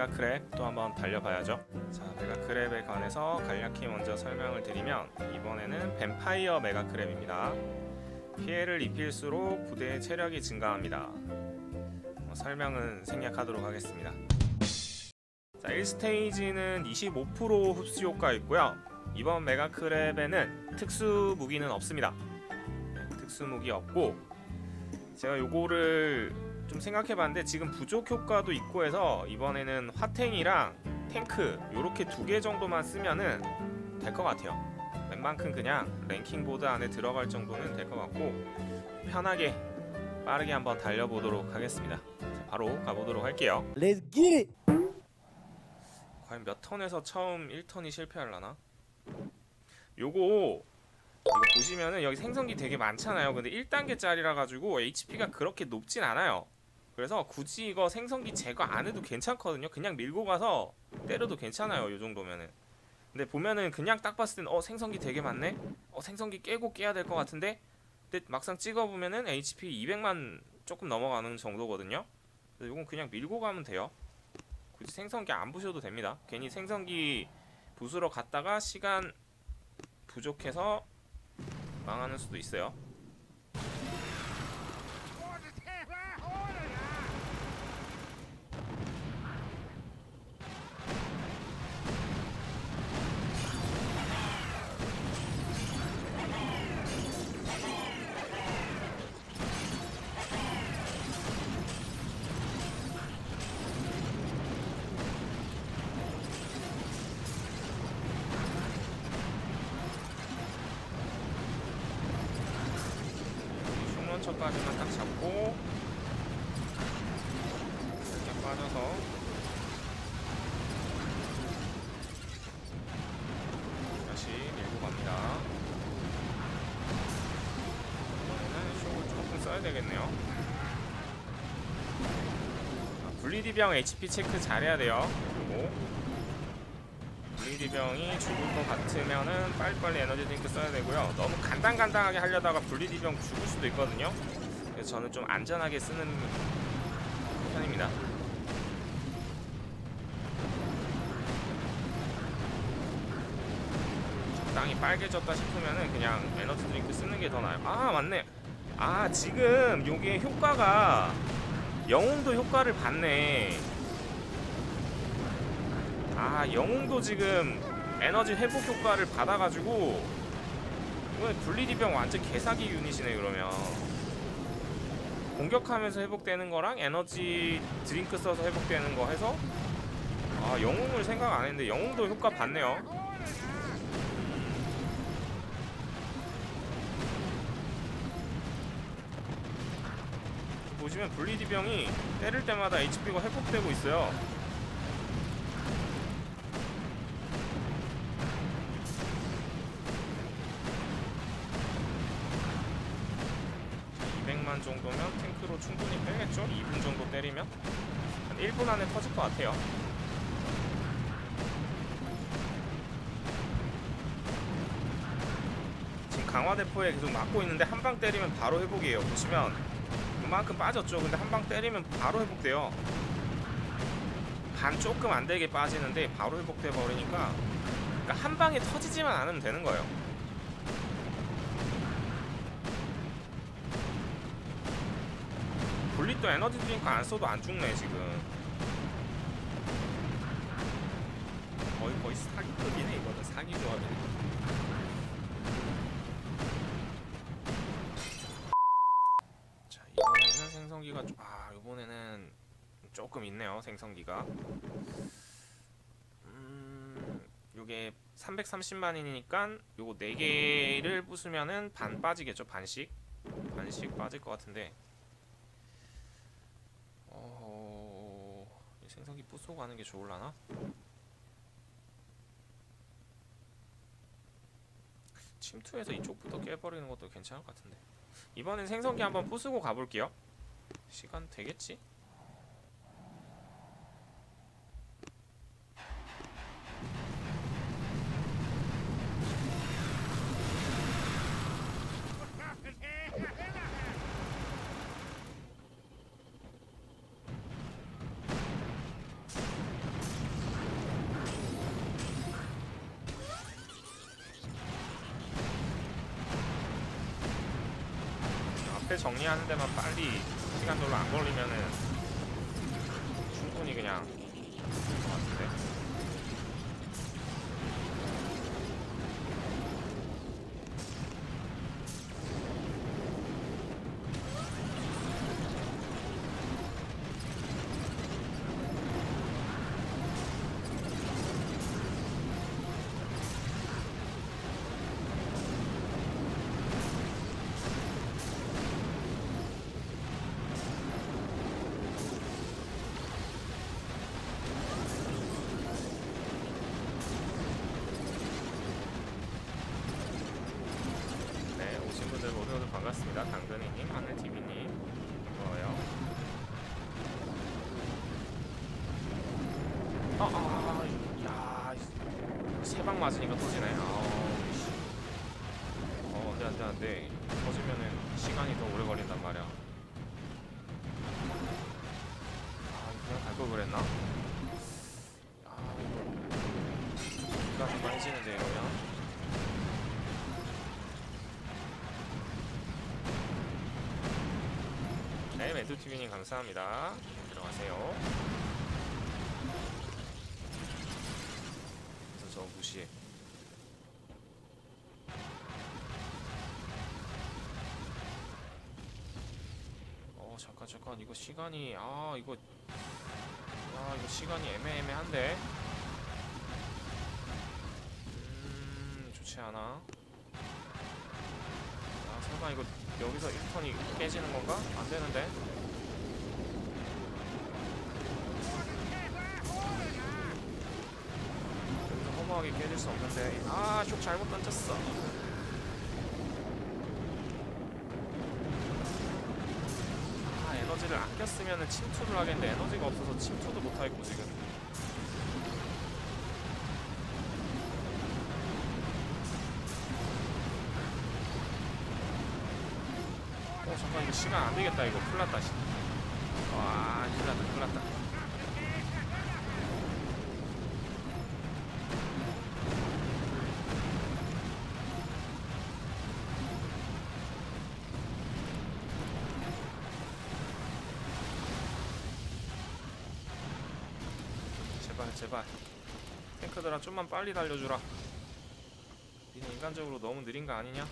메가크랩 또 한번 달려봐야죠. 자 메가크랩에 관해서 간략히 먼저 설명을 드리면 이번에는 뱀파이어 메가크랩입니다. 피해를 입힐수록 부대의 체력이 증가합니다. 어, 설명은 생략하도록 하겠습니다. 자 1스테이지는 25% 흡수 효과 있고요. 이번 메가크랩에는 특수 무기는 없습니다. 네, 특수 무기 없고 제가 요거를 좀 생각해봤는데 지금 부족 효과도 있고 해서 이번에는 화탱이랑 탱크 요렇게 두 개 정도만 쓰면은 될 것 같아요 웬만큼 그냥 랭킹 보드 안에 들어갈 정도는 될 것 같고 편하게 빠르게 한번 달려보도록 하겠습니다 자, 바로 가보도록 할게요 Let's get it. 과연 몇 턴에서 처음 1턴이 실패하려나? 요거 이거 보시면은 여기 생성기 되게 많잖아요. 근데 1단계짜리라 가지고 HP가 그렇게 높진 않아요. 그래서 굳이 이거 생성기 제거 안 해도 괜찮거든요. 그냥 밀고 가서 때려도 괜찮아요. 요 정도면은. 근데 보면은 그냥 딱 봤을 땐어 생성기 되게 많네. 어 생성기 깨고 깨야 될 것 같은데. 근데 막상 찍어 보면은 HP 200만 조금 넘어가는 정도거든요. 그래서 이건 그냥 밀고 가면 돼요. 굳이 생성기 안 부셔도 됩니다. 괜히 생성기 부수러 갔다가 시간 부족해서 망하는 수도 있어요. 흉먼척까지만 딱 잡고 이렇게 빠져서 다시 밀고 갑니다. 이번에는 쇼를 조금 써야 되겠네요. 아, 분리디병 HP 체크 잘해야 돼요. 그리고 분리디병이 죽을 것 같으면은 빨리빨리 에너지 탱크 써야 되고요. 너무 간당간당하게 하려다가 분리디병 죽을 수도 있거든요. 그래서 저는 좀 안전하게 쓰는 편입니다. 땅이 빨개졌다 싶으면은 그냥 에너지 드링크 쓰는 게 더 나아요. 아 맞네. 아 지금 요게 효과가 영웅도 효과를 받네. 아 영웅도 지금 에너지 회복 효과를 받아가지고 이거 분리디병 완전 개사기 유닛이네 그러면. 공격하면서 회복되는 거랑 에너지 드링크 써서 회복되는 거 해서? 아 영웅을 생각 안 했는데 영웅도 효과 받네요 보시면 분리디병이 때릴 때마다 HP가 회복되고 있어요. 200만 정도면 탱크로 충분히 빼겠죠? 2분 정도 때리면? 한 1분 안에 터질 것 같아요. 강화대포에 계속 맞고 있는데 한 방 때리면 바로 회복이에요. 보시면 그만큼 빠졌죠. 근데 한 방 때리면 바로 회복돼요. 반 조금 안 되게 빠지는데 바로 회복돼 버리니까 그러니까 한 방에 터지지만 않으면 되는 거예요. 불릿도 에너지 드링크 안 써도 안 죽네 지금. 거의 거의 사기급이네 이거는. 사기 조합이네 조금 있네요 생성기가. 음 요게 330만이니까 요거 4개를 부수면은 반 빠지겠죠 반씩? 반씩 빠질 것 같은데. 어... 이 생성기 부수고 가는 게 좋을라나? 침투해서 이쪽부터 깨버리는 것도 괜찮을 것 같은데. 이번엔 생성기 한번 부수고 가볼게요. 시간 되겠지? 네, 멘토TV님 감사합니다. 들어가세요. 그래서 저 무시해. 어, 잠깐, 잠깐. 이거 시간이, 아, 이거. 아, 이거 시간이 애매애매한데? 음, 좋지 않아. 아, 설마 이거 여기서 1턴이 깨지는 건가? 안 되는데. 허무하게 깨질 수 없는데. 아, 슉 잘못 던졌어. 아, 에너지를 아껴 쓰면 침투를 하겠는데 에너지가 없어서 침투도 못 하겠고 지금. 어 잠깐 이거 시간 안 되겠다 이거 큰일 났다 씨. 와 큰일 났다 큰일 났다 제발 탱크들아 좀만 빨리 달려주라 니네 인간적으로 너무 느린 거 아니냐?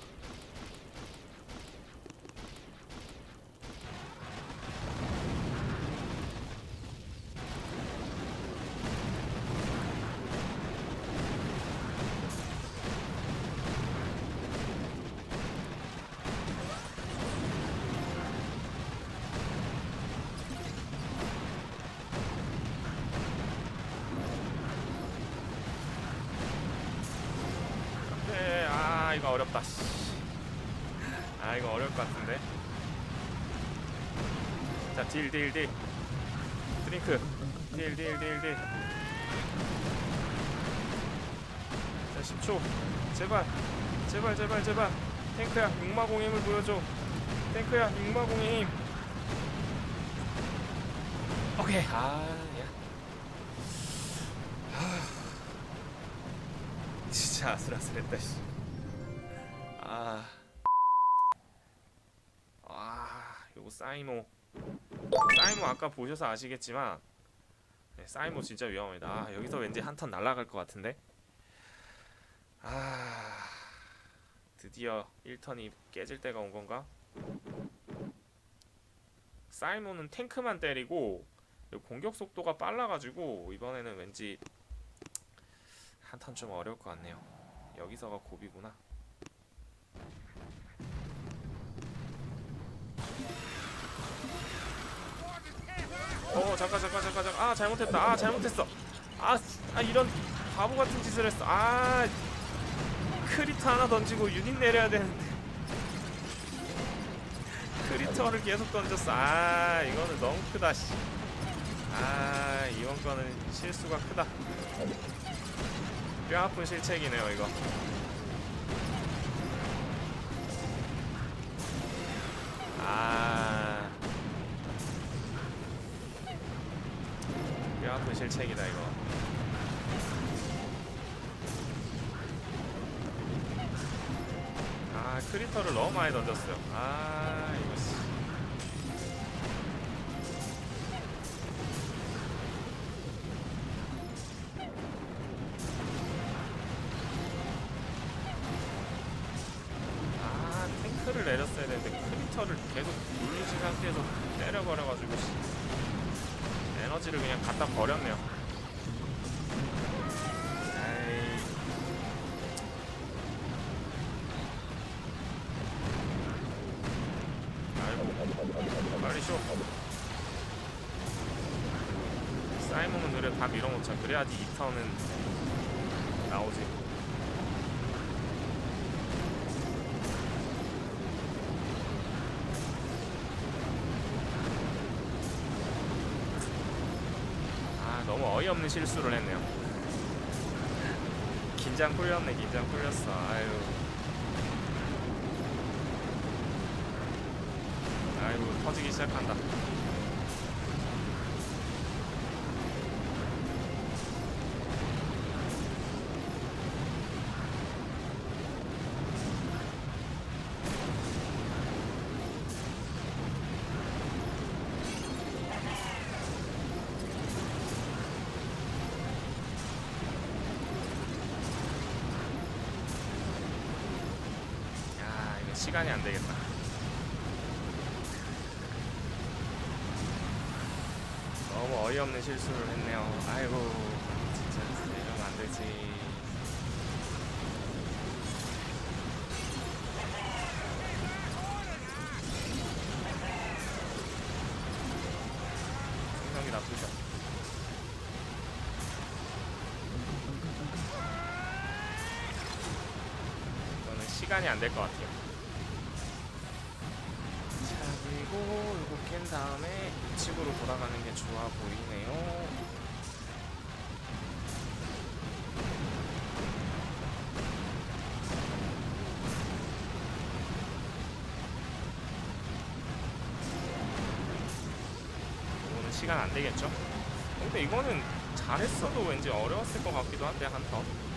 어렵다. 씨. 아 이거 어려울 것 같은데. 자, deal, deal, deal. 드링크. deal, deal, deal, deal. 자, 10초. 제발, 제발, 제발, 제발. 탱크야, 육마공의 힘을 보여줘. 탱크야, 육마공의 힘. 오케이. 아, 야. 진짜 아슬아슬했다 씨. 사이모. 사이모 아까 보셔서 아시겠지만 네, 사이모 진짜 위험합니다. 아, 여기서 왠지 한턴 날아갈 것 같은데. 아. 드디어 1턴이 깨질 때가 온 건가? 사이모는 탱크만 때리고 공격 속도가 빨라가지고 이번에는 왠지 한턴 좀 어려울 것 같네요. 여기서가 고비구나. 잠깐 잠깐 잠깐 잠깐. 아 잘못했다. 아 잘못했어. 아, 아 이런 바보 같은 짓을 했어. 아 critter 하나 던지고 유닛 내려야 되는데. critter를 계속 던졌어. 아 이거는 너무 크다 씨. 아 이번 거는 실수가 크다. 뼈 아픈 실책이네요 이거. 아. 뼈 아픈 실책이다 이거. 아 크리터를 너무 많이 던졌어요. 아 이거 그래야지 2턴은 나오지. 아 너무 어이없는 실수를 했네요. 긴장 풀렸네 긴장 풀렸어. 아유. 아이고 터지기 시작한다. 야 이거 시간이 안 되겠다. 너무 어이없는 실수를 했네요. 아이고 진짜 이러면 안 되지. 생각이 나쁘죠. 이거는 시간이 안 될 것 같아요. 그리고 이거 깬 다음에 우측으로 돌아가는 게 좋아 보이네요. 이거는 시간 안 되겠죠? 근데 이거는 잘했어도 왠지 어려웠을 것 같기도 한데 한 턴.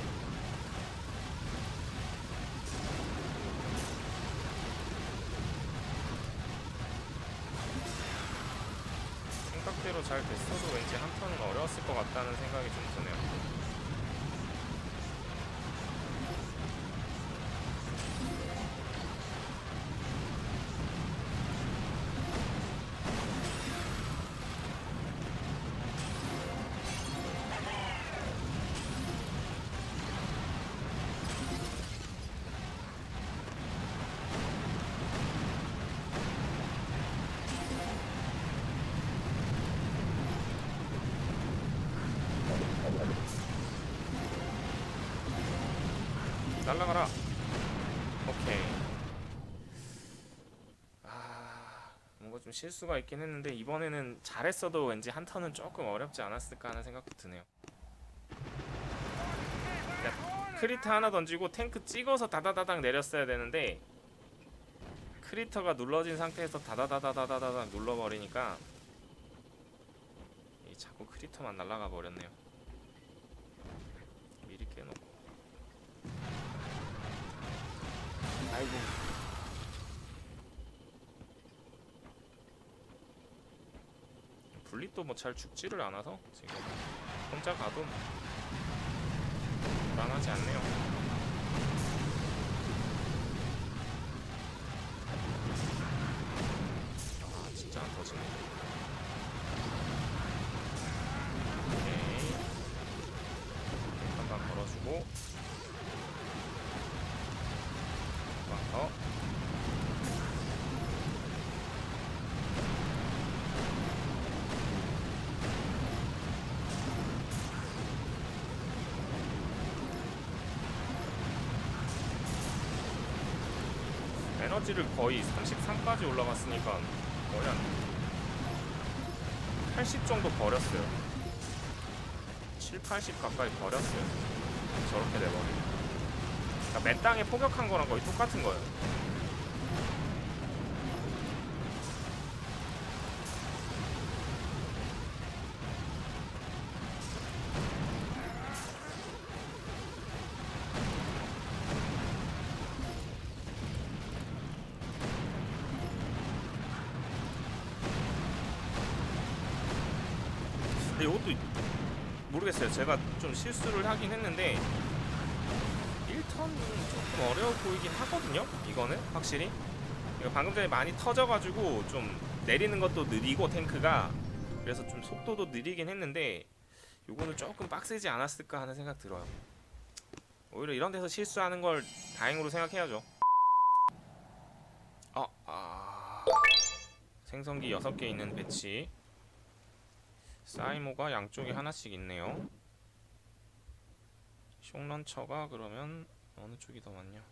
날라가라. 오케이. 아, 뭔가 좀 실수가 있긴 했는데 이번에는 잘했어도 왠지 한 턴은 조금 어렵지 않았을까 하는 생각도 드네요. 야, critter 하나 던지고 탱크 찍어서 다다다닥 내렸어야 되는데 critter가 눌러진 상태에서 다다다다다다닥 눌러버리니까 이 자꾸 critter만 날아가 버렸네요. 아이고. 분리도 뭐 잘 죽지를 않아서 지금 혼자 가도 불안하지 않네요. 아 진짜 안 터지네. 오케이. 한방 걸어주고 한방 더. 에너지를 거의 33까지 올라갔으니까 거의 한80 정도 버렸어요. 7, 80 가까이 버렸어요. 저렇게 돼버리면. 그러니까 맨 땅에 포격한 거랑 거의 똑같은 거예요. 실수를 하긴 했는데 1턴은 조금 어려워 보이긴 하거든요. 이거는 확실히 이거 방금 전에 많이 터져가지고 좀 내리는 것도 느리고 탱크가 그래서 좀 속도도 느리긴 했는데 요거는 조금 빡세지 않았을까 하는 생각 들어요. 오히려 이런 데서 실수하는 걸 다행으로 생각해야죠. 아, 아. 생성기 6개 있는 배치. 사이모가 양쪽에 하나씩 있네요. 숑런처가 그러면 어느 쪽이 더 많냐?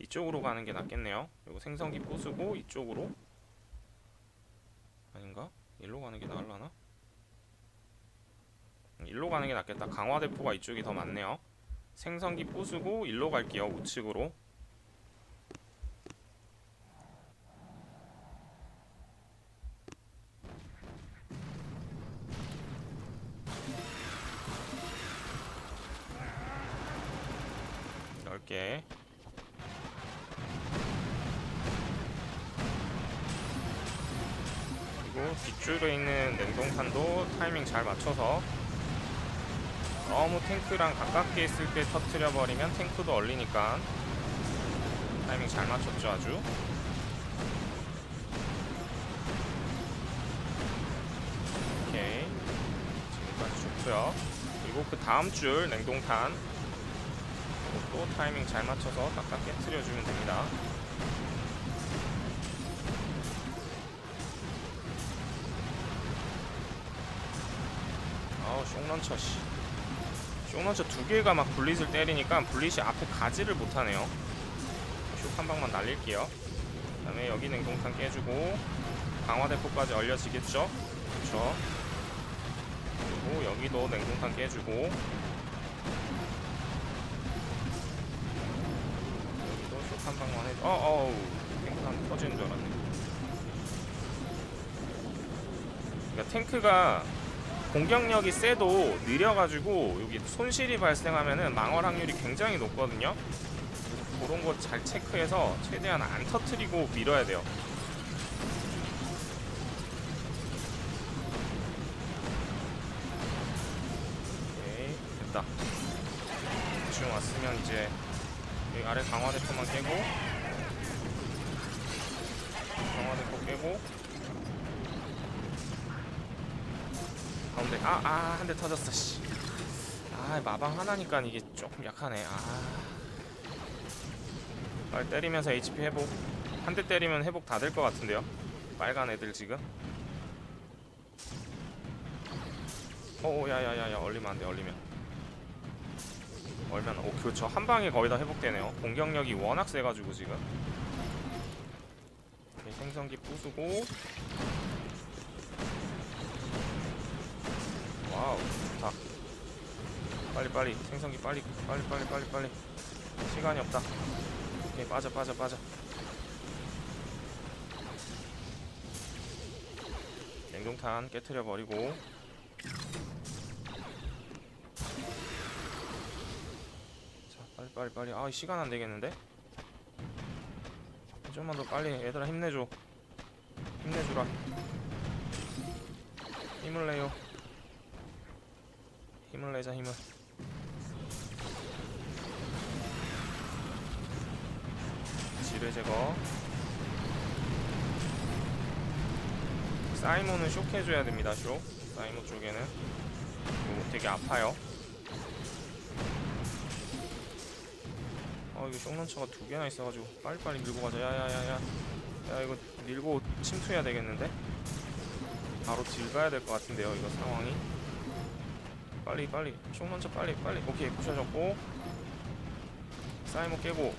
이쪽으로 가는 게 낫겠네요. 그리고 생성기 부수고 이쪽으로 아닌가? 일로 가는 게 나을라나? 음, 일로 가는 게 낫겠다. 강화대포가 이쪽이 더 많네요. 생성기 부수고 일로 갈게요. 우측으로. 넓게 그리고 뒷줄에 있는 냉동탄도 타이밍 잘 맞춰서 너무 탱크랑 가깝게 있을 때 터트려 버리면 탱크도 얼리니까 타이밍 잘 맞췄죠 아주? 오케이. 지금까지 좋고요. 그리고 그 다음 줄 냉동탄 또 타이밍 잘 맞춰서 딱 깨트려주면 됩니다. 아우 숑런처 씨. 숑런처 두 개가 막 블릿을 때리니까 블릿이 앞에 가지를 못하네요. 슉 한 방만 날릴게요. 그 다음에 여기 냉동탄 깨주고 강화대포까지 얼려지겠죠? 그쵸 그리고 여기도 냉동탄 깨주고 어 어우 탱크탄 터지는 줄 알았네 그러니까 탱크가 공격력이 세도 느려가지고 여기 손실이 발생하면은 망할 확률이 굉장히 높거든요. 그런 거 잘 체크해서 최대한 안 터트리고 밀어야 돼요. 오케이 됐다. 지금 왔으면 이제 아래 강화대포만 깨고 강화대포 깨고 아아 한 대 터졌어 씨. 아 마방 하나니까 이게 조금 약하네. 아. 빨리 때리면서 HP 회복. 한 대 때리면 회복 다 될 것 같은데요? 빨간 애들 지금? 오 야야야야 얼리면 안돼 얼리면. 얼면 오 그렇죠. 한 방에 거의 다 회복되네요. 공격력이 워낙 세가지고 지금. 생성기 부수고 와우 좋다. 빨리 빨리. 생성기 빨리 빨리 빨리 빨리 빨리. 시간이 없다. 오케이 빠져 빠져 빠져. 냉동탄 깨트려 버리고. 자 빨리 빨리 빨리. 아 시간 안 되겠는데? 좀만 더 빨리 얘들아 힘내줘. 힘내주라. 힘을 내요 힘을 내자 힘을. 지뢰 제거. 사이몬은 쇼 해줘야 됩니다 쇼. 사이몬 쪽에는. 되게 아파요. 어 이거 쇼런처가 두 개나 있어가지고 빨리빨리 밀고 가자. 야야야야. 야 이거 밀고 침투해야 되겠는데? 바로 딜 가야 될 것 같은데요 이거 상황이 빨리 빨리. 총 먼저 빨리 빨리. 오케이 부셔졌고. 사이모 깨고.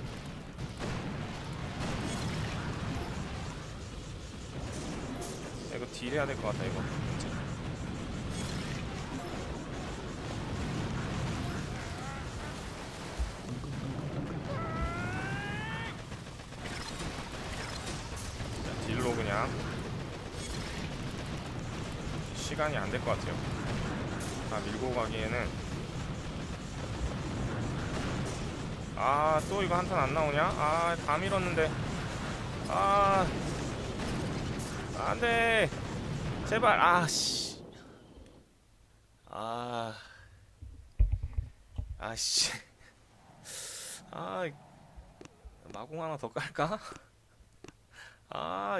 야, 이거 딜 해야 될 것 같다 이거 진짜. 자, 딜로 그냥 시간이 안 될 것 같아요 다 밀고 가기에는 아 또 이거 한 탄 안 나오냐? 아 다 밀었는데. 아. 안 돼. 제발. 아 씨. 아. 아 씨. 아 마공 하나 더 깔까? 아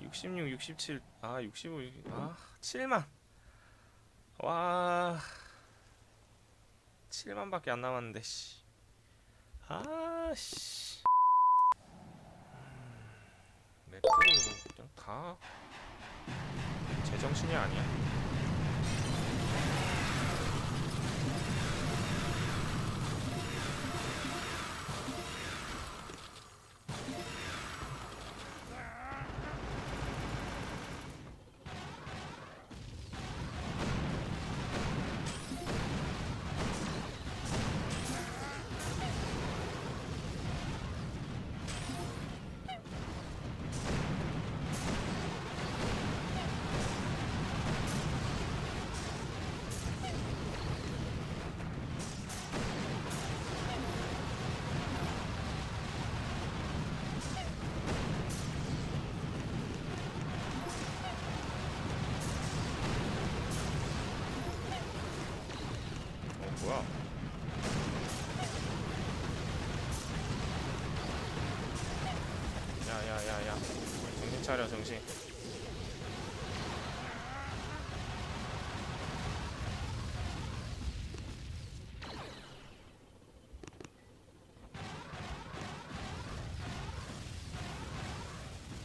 66, 67, 아 65, 아 7만. 와. 7만밖에 안 남았는데 씨. 아씨 뭐 그냥 다 제정신이 아니야. 차려 정신.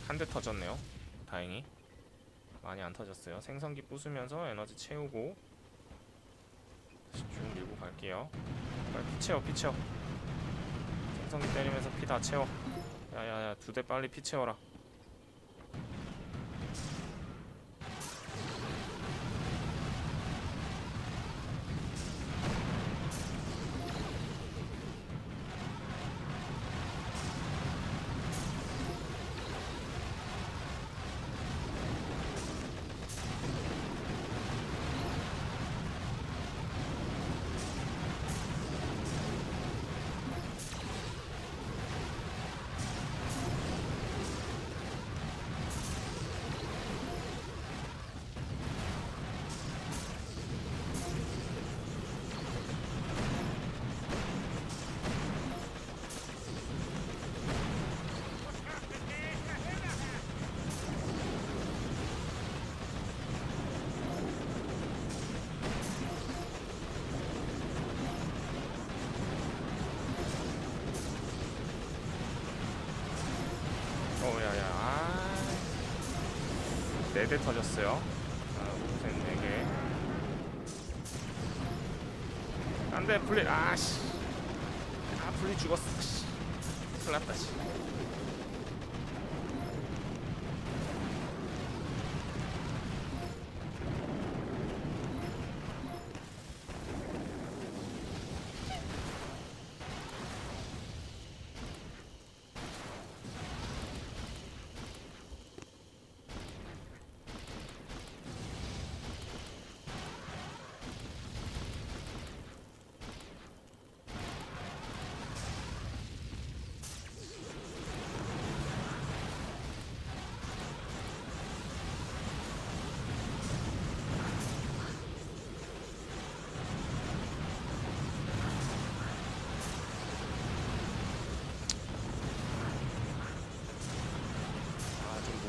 한 대 터졌네요. 다행히 많이 안 터졌어요. 생성기 부수면서 에너지 채우고 다시 쭉 밀고 갈게요. 빨리 피 채워, 피 채워. 생성기 때리면서 피 다 채워. 야야야, 두 대 빨리 피 채워라.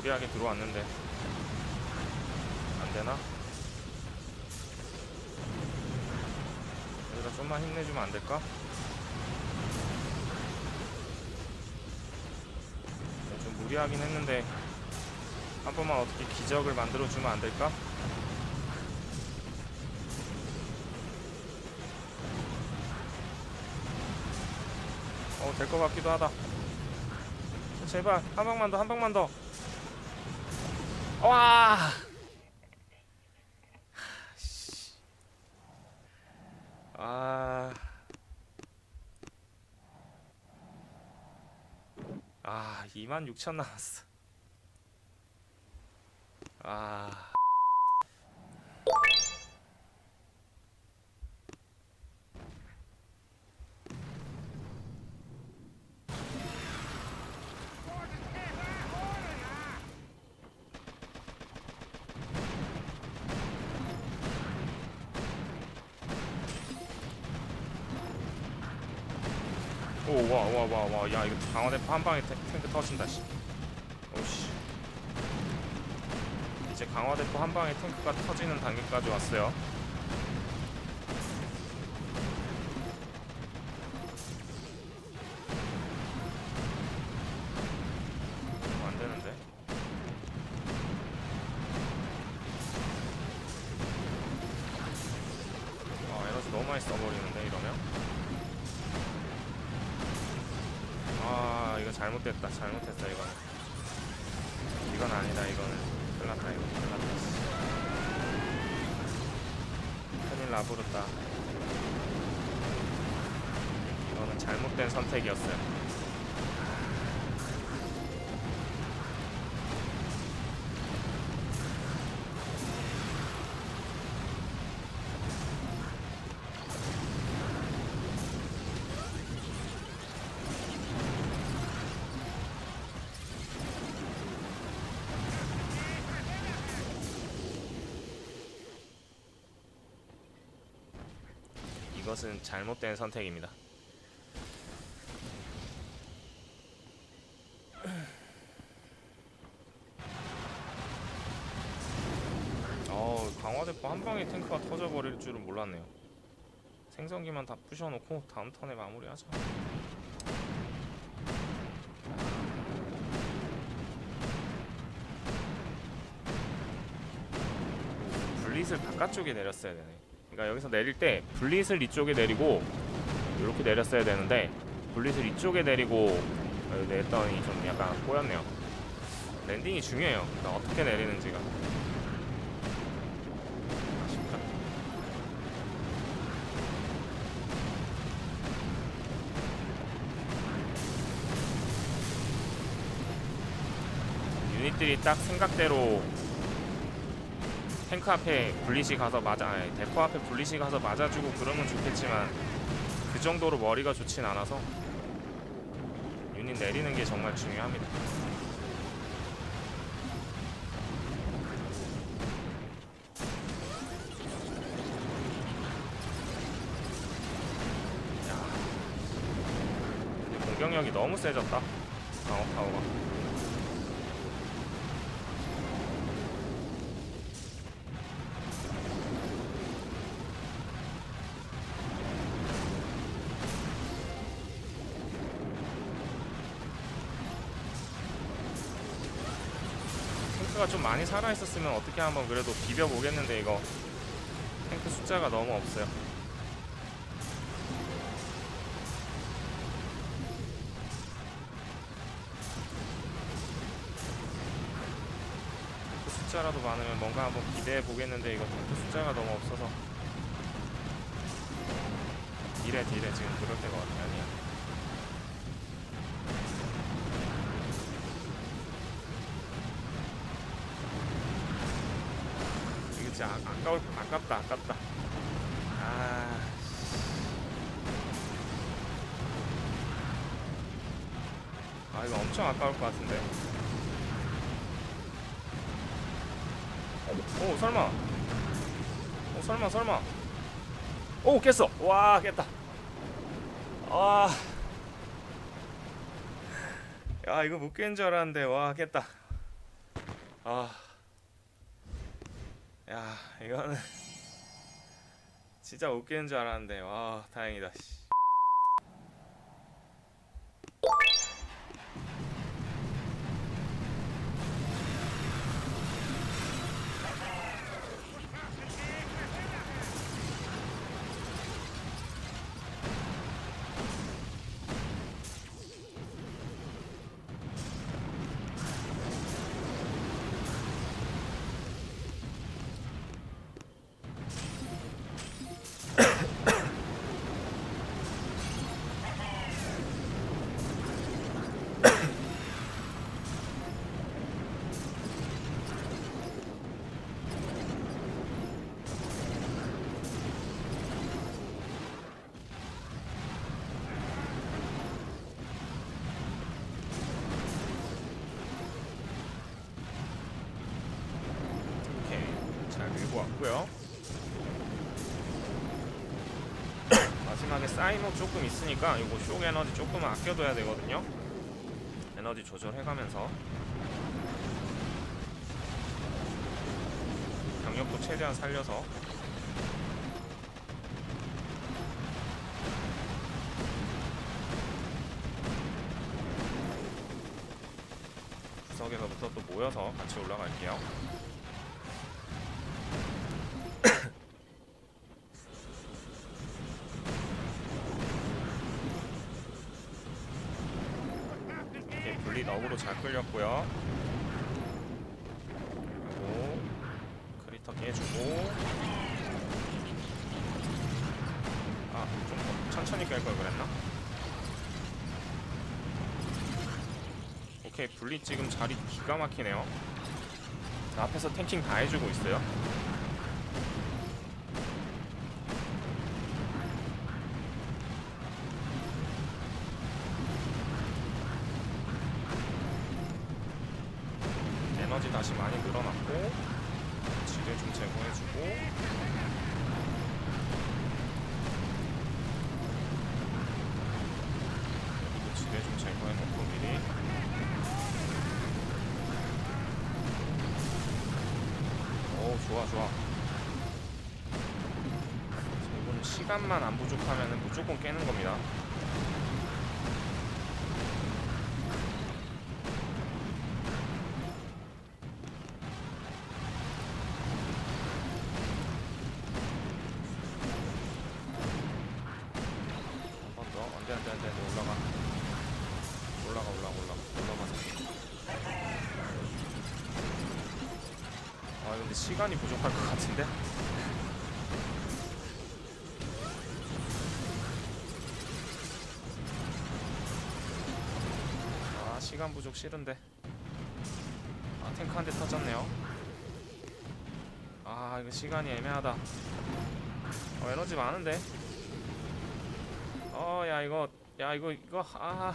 무리하게 들어왔는데 안 되나? 얘들아 좀만 힘내주면 안 될까? 네, 좀 무리하긴 했는데 한 번만 어떻게 기적을 만들어 주면 안 될까? 어, 될 것 같기도 하다. 제발 한 방만 더, 한 방만 더. 와. 씨. 아. 아, 2만 6천 남았어. 아. 오, 오 와와와와 야 이거 강화대포 한 방에 탱, 탱크 터진다 씨. 오씨. 이제 강화대포 한 방에 탱크가 터지는 단계까지 왔어요. 것은 잘못된 선택입니다. 어 강화대포 한 방에 탱크가 터져버릴 줄은 몰랐네요. 생성기만 다 부셔놓고 다음 턴에 마무리하자. 블릿을 바깥쪽에 내렸어야 되네. 그러니까 여기서 내릴 때 블릿을 이쪽에 내리고 이렇게 내렸어야 되는데 블릿을 이쪽에 내리고 여기 냈더니 좀 약간 꼬였네요. 랜딩이 중요해요. 그러니까 어떻게 내리는지가. 아쉽다. 유닛들이 딱 생각대로 탱크 앞에 불릿이 가서 맞아 아니 대포 앞에 불릿이 가서 맞아주고 그러면 좋겠지만 그 정도로 머리가 좋진 않아서 유닛 내리는 게 정말 중요합니다. 공격력이 너무 세졌다. 좀 많이 살아 있었으면 어떻게 한번 그래도 비벼 보겠는데 이거 탱크 숫자가 너무 없어요. 탱크 숫자라도 많으면 뭔가 한번 기대해 보겠는데 이거 탱크 숫자가 너무 없어서 딜해 딜해 지금 그럴 때가 아니야. 아, 아까울 아깝다 아깝다. 아 아, 이거 엄청 아까울 것 같은데. 오 설마. 오 설마 설마. 오 깼어. 와 깼다. 아. 야 이거 못 깬 줄 알았는데 와 깼다. 아 야 이거는 진짜 웃기는 줄 알았는데 와 다행이다 씨. 사이노 조금 있으니까 이거 쇼 에너지 조금 아껴둬야 되거든요. 에너지 조절해가면서 병력도 최대한 살려서 구석에서부터 또 모여서 같이 올라갈게요. 너구로 잘 끌렸고요. 그리고 크리터 깨주고 아좀 천천히 깰 걸 그랬나? 오케이 분리 지금 자리 기가 막히네요. 앞에서 탱킹 다 해주고 있어요. 에너지 다시 많이 늘어났고 지뢰 좀 제거해주고 여기도 지뢰 좀 제거해놓고 미리 오 좋아 좋아 자, 이거는 시간만 안 부족하면 무조건 깨는 겁니다 싫은데. 아 탱크 한 대 터졌네요. 아 이거 시간이 애매하다. 어 에너지 많은데. 어, 야 이거, 야 이거 이거 아,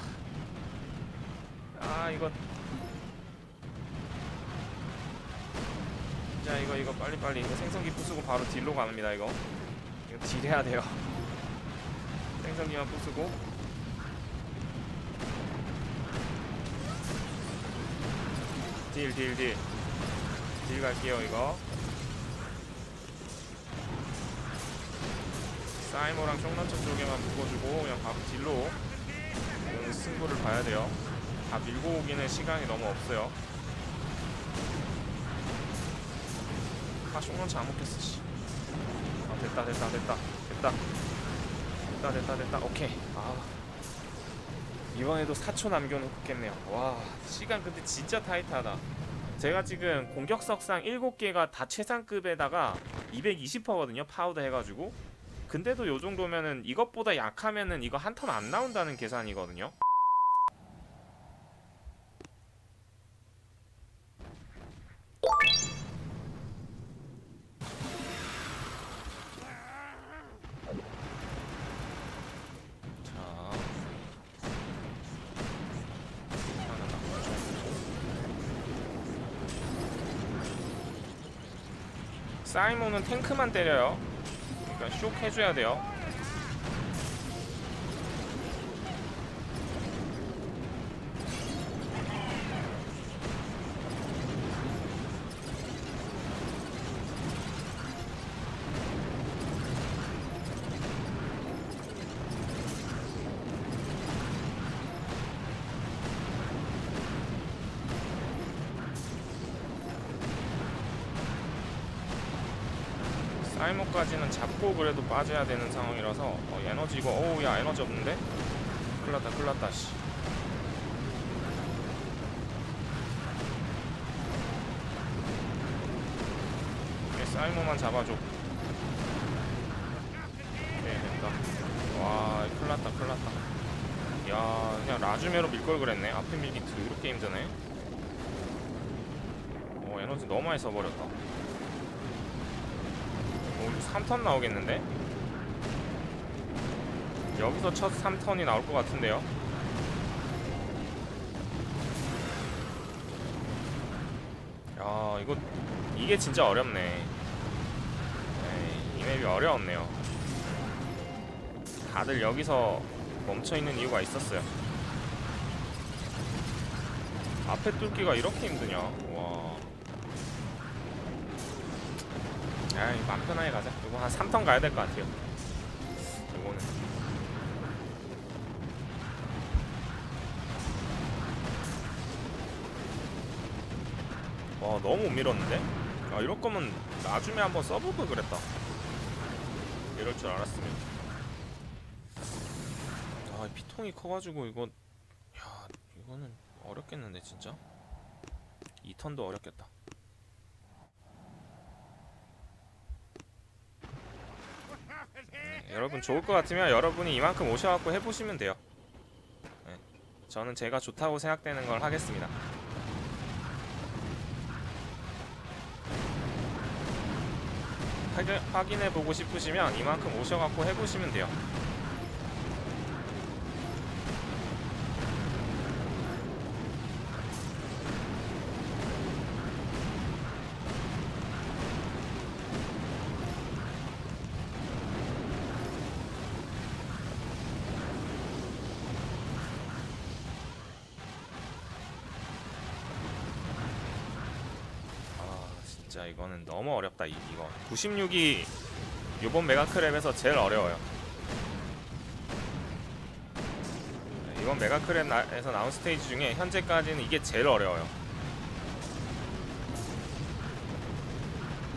아 이거, 자 이거 이거 빨리 빨리 이거 생성기 부수고 바로 딜로 갑니다 이거. 이거 딜해야 돼요. 생성기만 부수고. deal, deal, deal. deal 갈게요, 이거. 사이모랑 shock launcher 쪽에만 묶어주고 그냥 바로 deal로 오늘 승부를 봐야 돼요. 다 밀고 오기는 시간이 너무 없어요. 아, shock launcher 안 먹겠어, 씨. 아, 됐다, 됐다, 됐다, 됐다. 됐다, 됐다, 됐다. 오케이. 아. 이번에도 4초 남겨놓겠네요. 와, 시간 근데 진짜 타이트하다. 제가 지금 공격석상 7개가 다 최상급에다가 220%거든요. 파우더 해가지고. 근데도 요 정도면은 이것보다 약하면은 이거 한 턴 안 나온다는 계산이거든요. 자. 하나 남았죠. 사이몬은 탱크만 때려요. 그러니까 쇼 해줘야 돼요. 사이모까지는 잡고 그래도 빠져야 되는 상황이라서 어, 에너지 이거 어우 야 에너지 없는데? 큰일났다 큰일났다 씨. 오케이, 사이모만 잡아줘. 오케이 됐다. 와 큰일났다 큰일났다. 야 그냥 라주메로 밀 걸 그랬네. 앞에 밀기 더럽게 힘드네 어 에너지 너무 많이 써버렸다 3턴 나오겠는데? 여기서 첫 3턴이 나올 것 같은데요? 야, 이거 이게 진짜 어렵네. 에이, 이 맵이 어려웠네요. 다 다들 여기서 멈춰 있는 이유가 있었어요. 앞에 뚫기가 이렇게 힘드냐? 와. 아이, 맘 편하게 가자. 이거 한 3턴 가야 될 것 같아요. 이거는. 와, 너무 못 밀었는데? 아, 이럴 거면 나중에 한번 걸 그랬다. 이럴 줄 알았으면. 아, 피통이 커가지고 이거, 야, 이거는 어렵겠는데 진짜. 2턴도 어렵겠다. 네, 여러분 좋을 것 같으면 여러분이 이만큼 오셔갖고 해보시면 돼요. 네, 저는 제가 좋다고 생각되는 걸 하겠습니다. 확인- 확인해보고 싶으시면 이만큼 오셔갖고 해보시면 돼요. 아 진짜 이거는 너무 어렵다 이, 이거. 96이 요번 메가크랩에서 제일 어려워요. 네, 이번 메가크랩에서 나온 스테이지 중에 현재까지는 이게 제일 어려워요.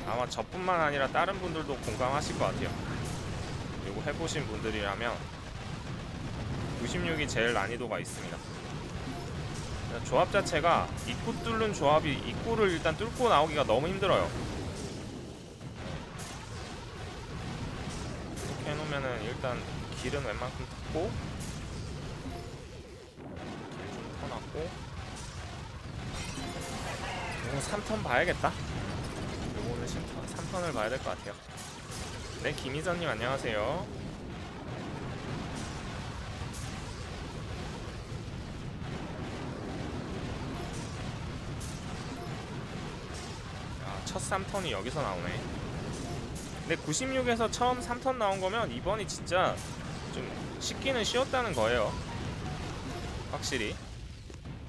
아마 저뿐만 아니라 다른 분들도 공감하실 것 같아요. 이거 해보신 분들이라면 96이 제일 난이도가 있습니다. 조합 자체가 입구 뚫는 조합이 입구를 일단 뚫고 나오기가 너무 힘들어요. 해놓으면은 일단 길은 웬만큼 탔고 길좀 터놨고 이거 3턴 봐야겠다. 요거는 3턴, 3턴을 봐야 될 것 같아요. 네, 김희선님 안녕하세요. 아, 첫 3턴이 여기서 나오네. 근데 96에서 처음 3턴 나온 거면 이번이 진짜 좀 쉽기는 쉬웠다는 거예요. 확실히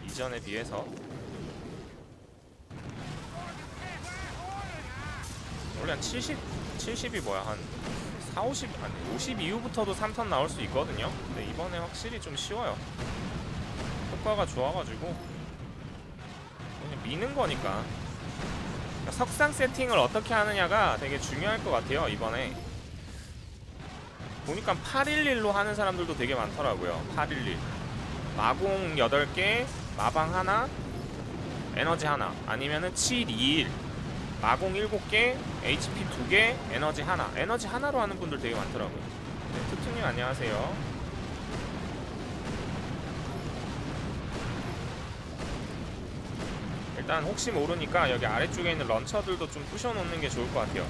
이전에 비해서 원래 한 70, 70이 뭐야 한 4, 50, 아니 50 이후부터도 3턴 나올 수 있거든요. 근데 이번에 확실히 좀 쉬워요. 효과가 좋아가지고 그냥 미는 거니까 석상 세팅을 어떻게 하느냐가 되게 중요할 것 같아요 이번에. 보니까 811로 하는 사람들도 되게 많더라고요 811 마공 8개 마방 하나 에너지 하나 아니면은 721 마공 7개 HP 2개 에너지 하나. 에너지 하나로 하는 분들 되게 많더라고요. 네, 투투님 안녕하세요 일단 혹시 모르니까 여기 아래쪽에 있는 런처들도 좀 부셔놓는 게 좋을 것 같아요.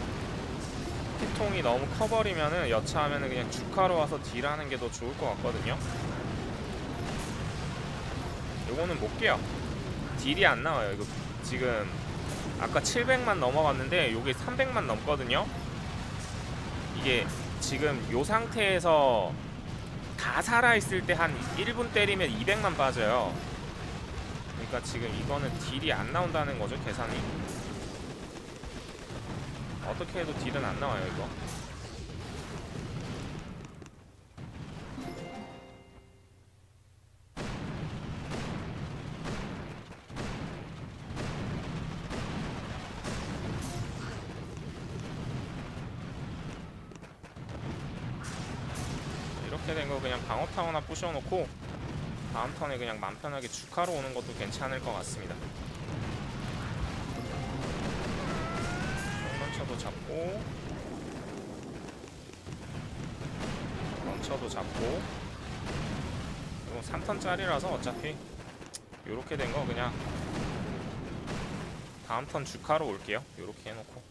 피통이 너무 커버리면은 여차하면은 그냥 주카로 와서 딜하는 게 더 좋을 것 같거든요. 요거는 못 깨요. 딜이 안 나와요. 이거 지금 아까 700만 넘어갔는데 요게 300만 넘거든요. 이게 지금 요 상태에서 다 살아있을 때 한 1분 때리면 200만 빠져요. 그러니까 지금 이거는 딜이 안 나온다는 거죠 계산이? 어떻게 해도 딜은 안 나와요 이거. 이렇게 된 거 그냥 방어타워 하나 부셔놓고 다음 턴에 그냥 맘 편하게 주카로 오는 것도 괜찮을 것 같습니다. 런처도 잡고 런처도 잡고 이거 3턴짜리라서 어차피 요렇게 된 거 그냥 다음 턴 주카로 올게요. 요렇게 해놓고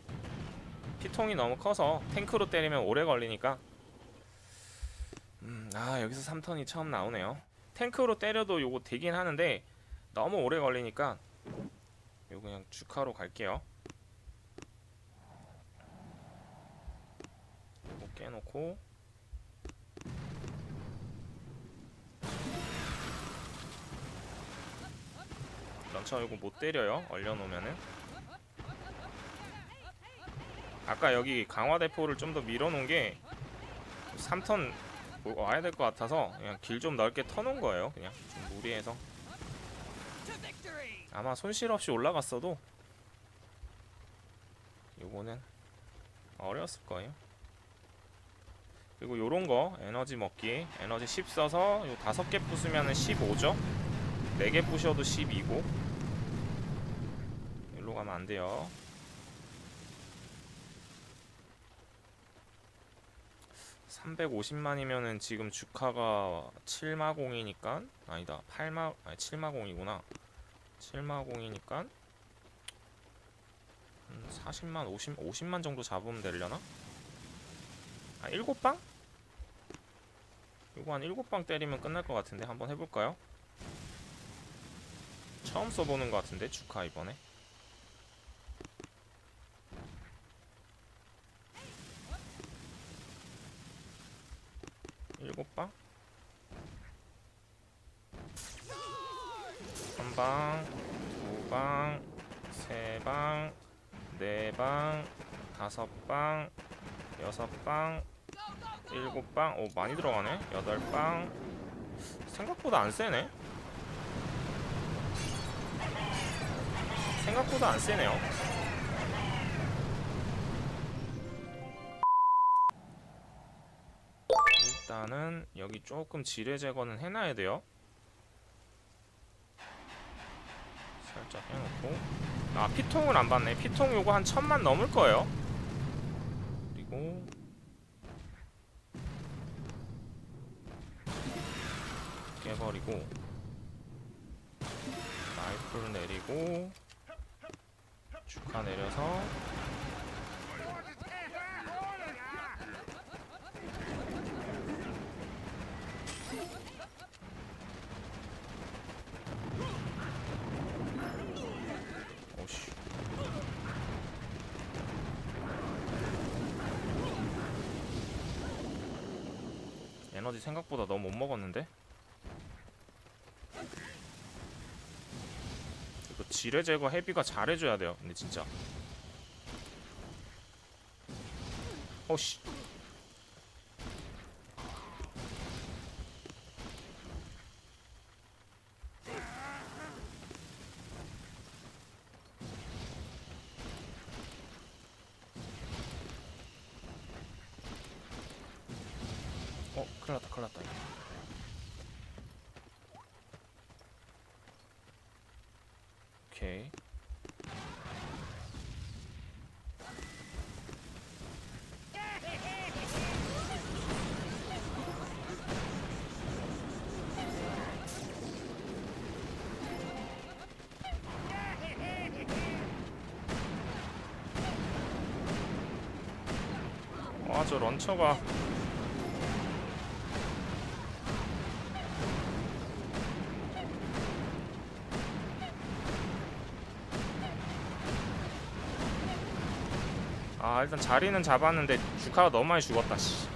피통이 너무 커서 탱크로 때리면 오래 걸리니까 음, 아 여기서 3턴이 처음 나오네요. 탱크로 때려도 요거 되긴 하는데 너무 오래 걸리니까 요 그냥 축하로 갈게요. 요거 깨놓고. 런처 이거 못 때려요 얼려놓으면은. 아까 여기 강화대포를 좀 더 밀어놓은 게 3턴 뭐 와야 될 것 같아서 그냥 길 좀 넓게 터놓은 거예요 그냥. 좀 무리해서. 아마 손실 없이 올라갔어도 요거는 어려웠을 거예요. 그리고 요런 거 에너지 먹기. 에너지 10 써서 요 5개 부수면은 15죠? 4개 부셔도 12고. 일로 가면 안 돼요 (350만이면은) 지금 주카가 7마공이니까 아니다 8마 아니 7마공이구나. 7마공이니까 40만 50 50만 정도 잡으면 되려나? 아 7방? 이거 한 7방 때리면 끝날 것 같은데 한번 해볼까요? 처음 써보는 것 같은데 주카 이번에 일곱 방? 한 방, 두 방, 세 방, 네 방, 다섯 방, 여섯 방, 일곱 방, 오 많이 들어가네. 여덟 방. 생각보다 안 세네. 생각보다 안 세네요. 일단은 여기 조금 지뢰 제거는 해놔야 돼요. 살짝 해놓고 아 피통을 안 받네. 피통 요거 한 천만 넘을 거예요. 그리고 깨버리고 라이플 내리고 주카 내려서 오씨 에너지 생각보다 너무 못 먹었는데? 이거 지뢰 제거 헤비가 잘해줘야 돼요. 근데 진짜. 어씨 어 큰일났다 큰일났다 이거. 오케이 와 저 런처가 아 일단 자리는 잡았는데 주카가 너무 많이 죽었다 씨.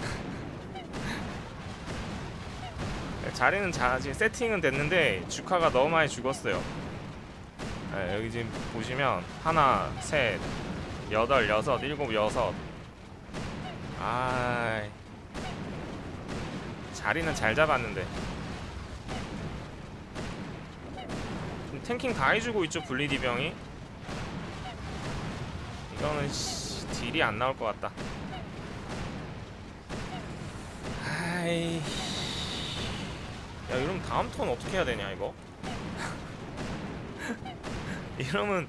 자리는 자, 지금 세팅은 됐는데 주카가 너무 많이 죽었어요 네, 여기 지금 보시면 하나 셋 여덟 여섯 일곱 여섯 아 자리는 잘 잡았는데 탱킹 다 해주고 있죠 블리디 병이 이거는 씨, 딜이 안 나올 것 같다. 아이. 야 이러면 다음 턴 어떻게 해야 되냐 이거? 이러면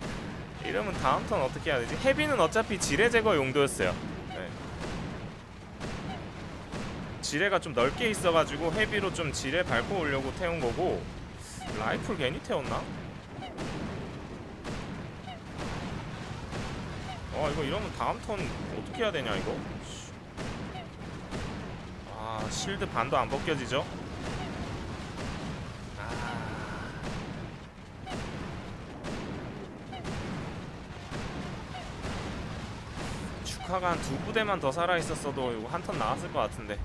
이러면 다음 턴 어떻게 해야 되지? 헤비는 어차피 지뢰 제거 용도였어요. 네. 지뢰가 좀 넓게 있어가지고 헤비로 좀 지뢰 밟고 오려고 태운 거고 라이플 괜히 태웠나? 어 이거 이러면 다음 턴 어떻게 해야 되냐 이거 씨. 아 실드 반도 안 벗겨지죠 아 축하가 한 두 부대만 더 살아 있었어도 이거 한 턴 나왔을 것 같은데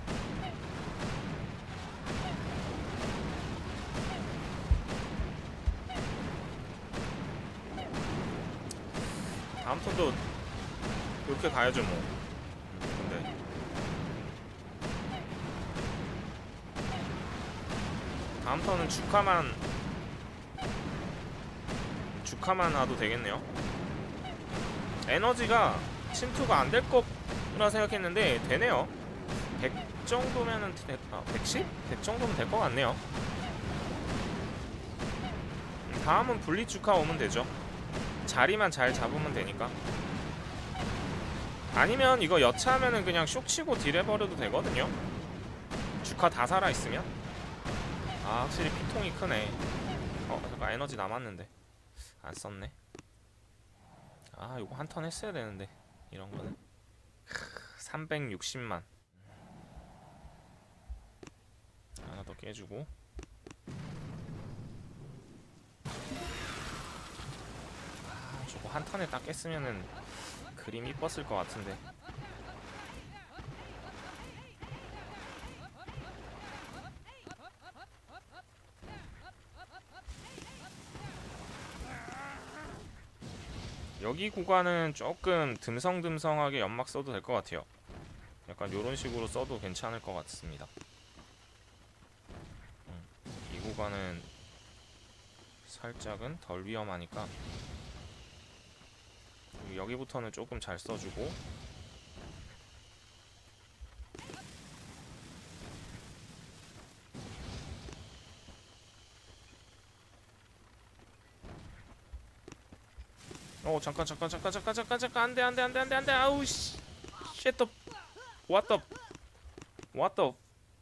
다음 턴도 그렇게 가야죠 뭐. 음, 근데. 다음 턴은 주카만 주카만 놔도 되겠네요. 에너지가 침투가 안 될 거라 생각했는데 되네요. 100 정도면은 되, 아, 110? 100 정도면 될 것 같네요. 음, 다음은 분리 주카 오면 되죠 자리만 잘 잡으면 되니까. 아니면 이거 여차하면은 그냥 쇽 치고 딜 해버려도 되거든요. 주카 다 살아있으면. 아 확실히 피통이 크네. 어 잠깐 에너지 남았는데. 안 썼네. 아 이거 한 턴 했어야 되는데 이런 거는. 360만. 하나 더 깨주고 아 저거 한 턴에 딱 깼으면은 그림 이뻤을 것 같은데. 여기 구간은 조금 듬성듬성하게 연막 써도 될 것 같아요. 약간 요런 식으로 써도 괜찮을 것 같습니다. 음, 이 구간은 살짝은 덜 위험하니까 여기부터는 조금 잘 써주고. 어 잠깐 잠깐 잠깐 잠깐 잠깐 잠깐. 안돼 안돼 안돼 안돼 안돼. 아우 씨. 쉣더 what the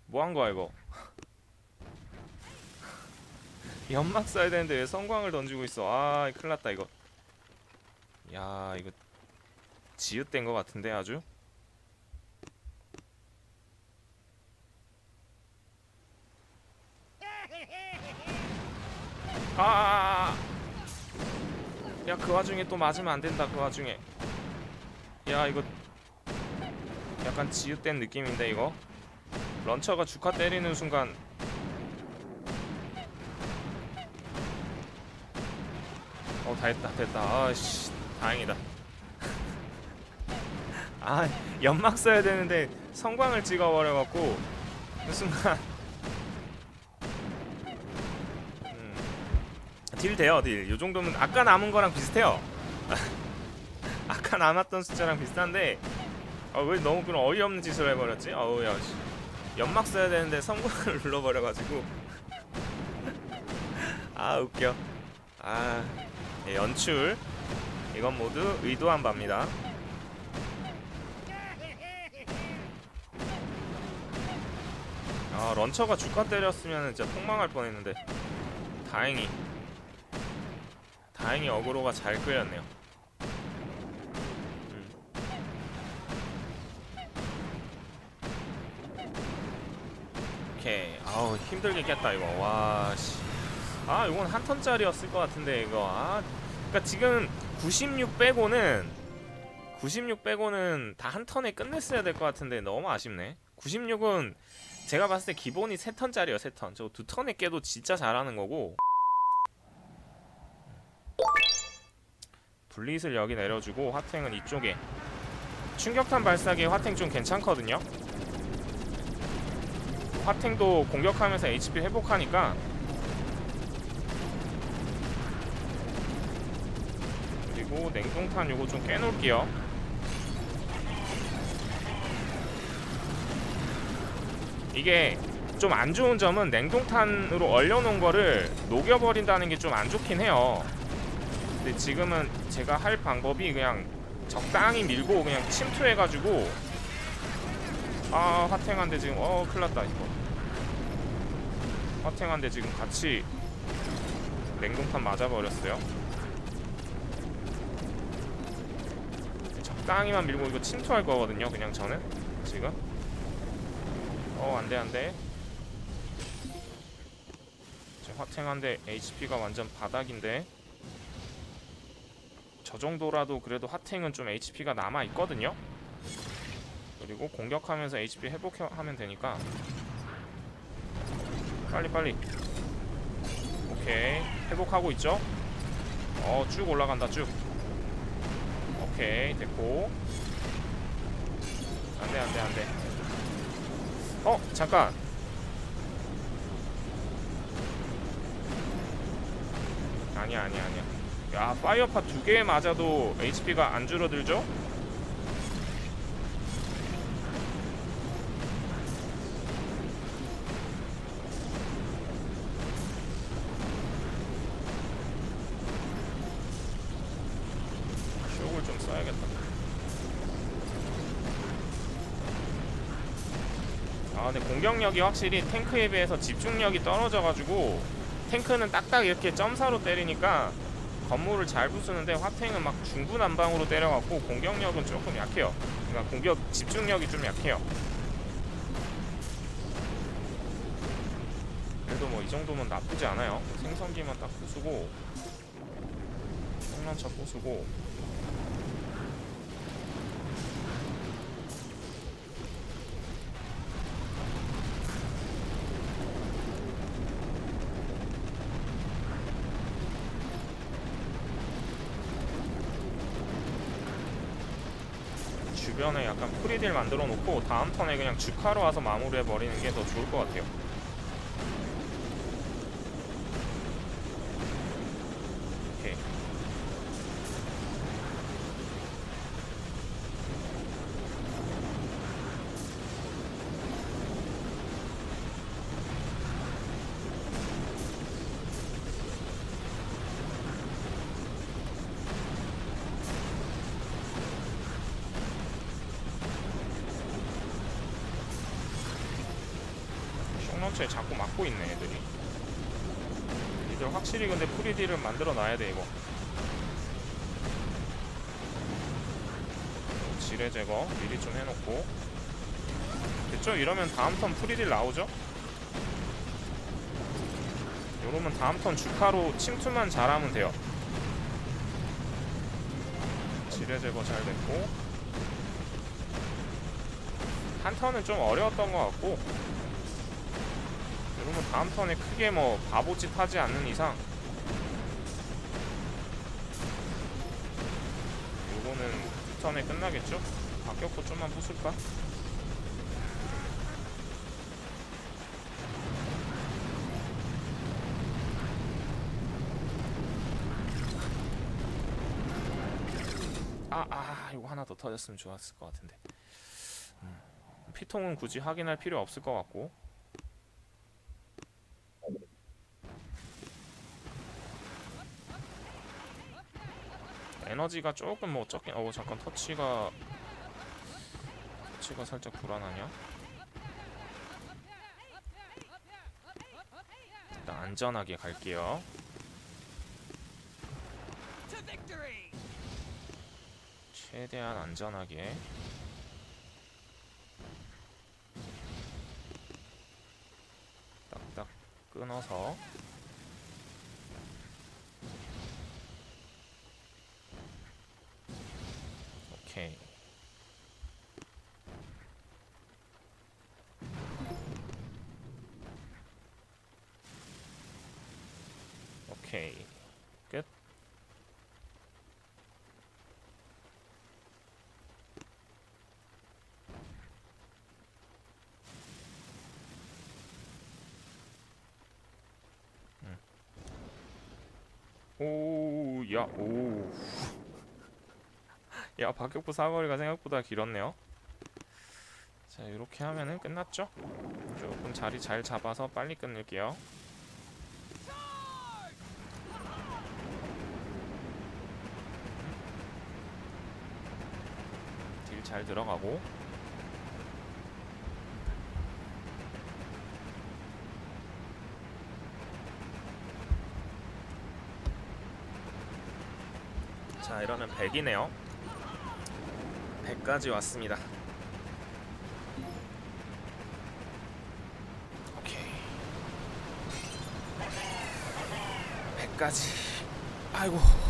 뭐한 거야 이거? 연막 써야 되는데 왜 성광을 던지고 있어? 아 큰일 났다 이거 야 이거 지읒된 것 같은데 아주? 아 야 그 와중에 또 맞으면 안 된다 그 와중에. 야 이거 약간 지읒된 느낌인데 이거? 런처가 주카 때리는 순간. 어 다 했다 됐다. 아씨 다행이다. 아 연막 써야 되는데 성광을 찍어버려갖고 그 순간. 음, 딜 돼요 딜. 요정도면 아까 남은 거랑 비슷해요. 아까 남았던 숫자랑 비슷한데 아, 왜 너무 그런 어이없는 짓을 해버렸지? 어우 야 씨. 연막 써야 되는데 성광을 눌러버려가지고. 아 웃겨. 아 예, 연출 이건 모두 의도한 바입니다. 아 런처가 주가 때렸으면 진짜 폭망할 뻔했는데. 다행히. 다행히 어그로가 잘 끌렸네요. 음. 아우 힘들게 깼다 이거. 와씨. 아 이건 한 턴짜리였을 것 같은데 이거. 아 그러니까 지금 96 빼고는 96 빼고는 다 한 턴에 끝냈어야 될 것 같은데 너무 아쉽네. 96은 제가 봤을 때 기본이 3턴짜리예요 3턴. 저거 두 턴에 깨도 진짜 잘하는 거고. 블릿을 여기 내려주고 화탱은 이쪽에. 충격탄 발사기 화탱 좀 괜찮거든요. 화탱도 공격하면서 HP 회복하니까 그리고 냉동탄 요거 좀 깨놓을게요. 이게 좀 안 좋은 점은 냉동탄으로 얼려놓은 거를 녹여버린다는 게 좀 안 좋긴 해요. 근데 지금은 제가 할 방법이 그냥 적당히 밀고 그냥 침투해가지고 아 화탱한데 지금 어 큰일났다 이거. 화탱한데 지금 같이 냉동탄 맞아버렸어요 적당히만 밀고 이거 침투할 거거든요 그냥 저는. 지금. 어 안돼 안돼. 화탱한데 HP가 완전 바닥인데. 저 정도라도 그래도 화탱은 좀 HP가 남아 있거든요. 그리고 공격하면서 HP 회복하면 되니까. 빨리 빨리. 오케이. 회복하고 있죠? 어쭉 올라간다 쭉 오케이 됐고. 안돼 안돼 안돼. 어 잠깐. 아니야 아니야 아니야. 야 파이어파 두개 맞아도 HP가 안 줄어들죠? 공격력이 확실히 탱크에 비해서 집중력이 떨어져가지고 탱크는 딱딱 이렇게 점사로 때리니까 건물을 잘 부수는데 화탱은 막 중구난방으로 때려갖고 공격력은 조금 약해요. 그러니까 공격 집중력이 좀 약해요. 그래도 뭐 이 정도면 나쁘지 않아요. 생성기만 딱 부수고 성난차 부수고 주변에 약간 프리딜 만들어 놓고 다음 턴에 그냥 주카로 와서 마무리해 버리는 게 더 좋을 것 같아요. 오케이. shock launcher에 자꾸 막고 있네 애들이 이들 확실히 free deal을 만들어 놔야 돼 이거. 지뢰 제거 미리 좀 해놓고. 됐죠? 이러면 다음 턴 free deal 나오죠? 이러면 다음 턴 Zooka로 침투만 잘하면 돼요. 지뢰 제거 잘 됐고. 한 턴은 좀 어려웠던 것 같고. 그러면 다음 턴에 크게 뭐 바보짓 하지 않는 이상 이 턴에 끝나겠죠? 박격포 좀만 부술까? 아, 아, 이거 하나 더 터졌으면 좋았을 것 같은데. 음. 피통은 굳이 확인할 필요 없을 것 같고. 에너지가 조금 뭐 적긴 어 잠깐 터치가 터치가 살짝 불안하냐? 일단 안전하게 갈게요. 최대한 안전하게. 딱딱 끊어서 오케이. 오케이. 끝. 오, 야, 오. 야 박격포 사거리가 생각보다 길었네요 자 이렇게 하면은 끝났죠 조금 자리 잘 잡아서 빨리 끝낼게요 잘 들어가고 자 이러면 100이네요 100까지 왔습니다. 오케이. 100까지. 아이고.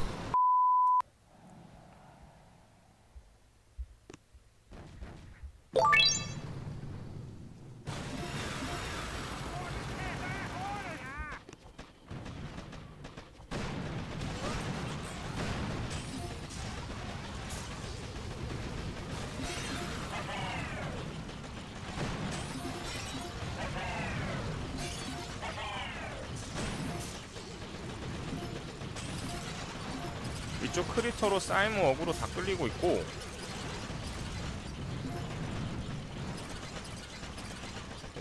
critter로 사이모 어그로 다 끌리고 있고.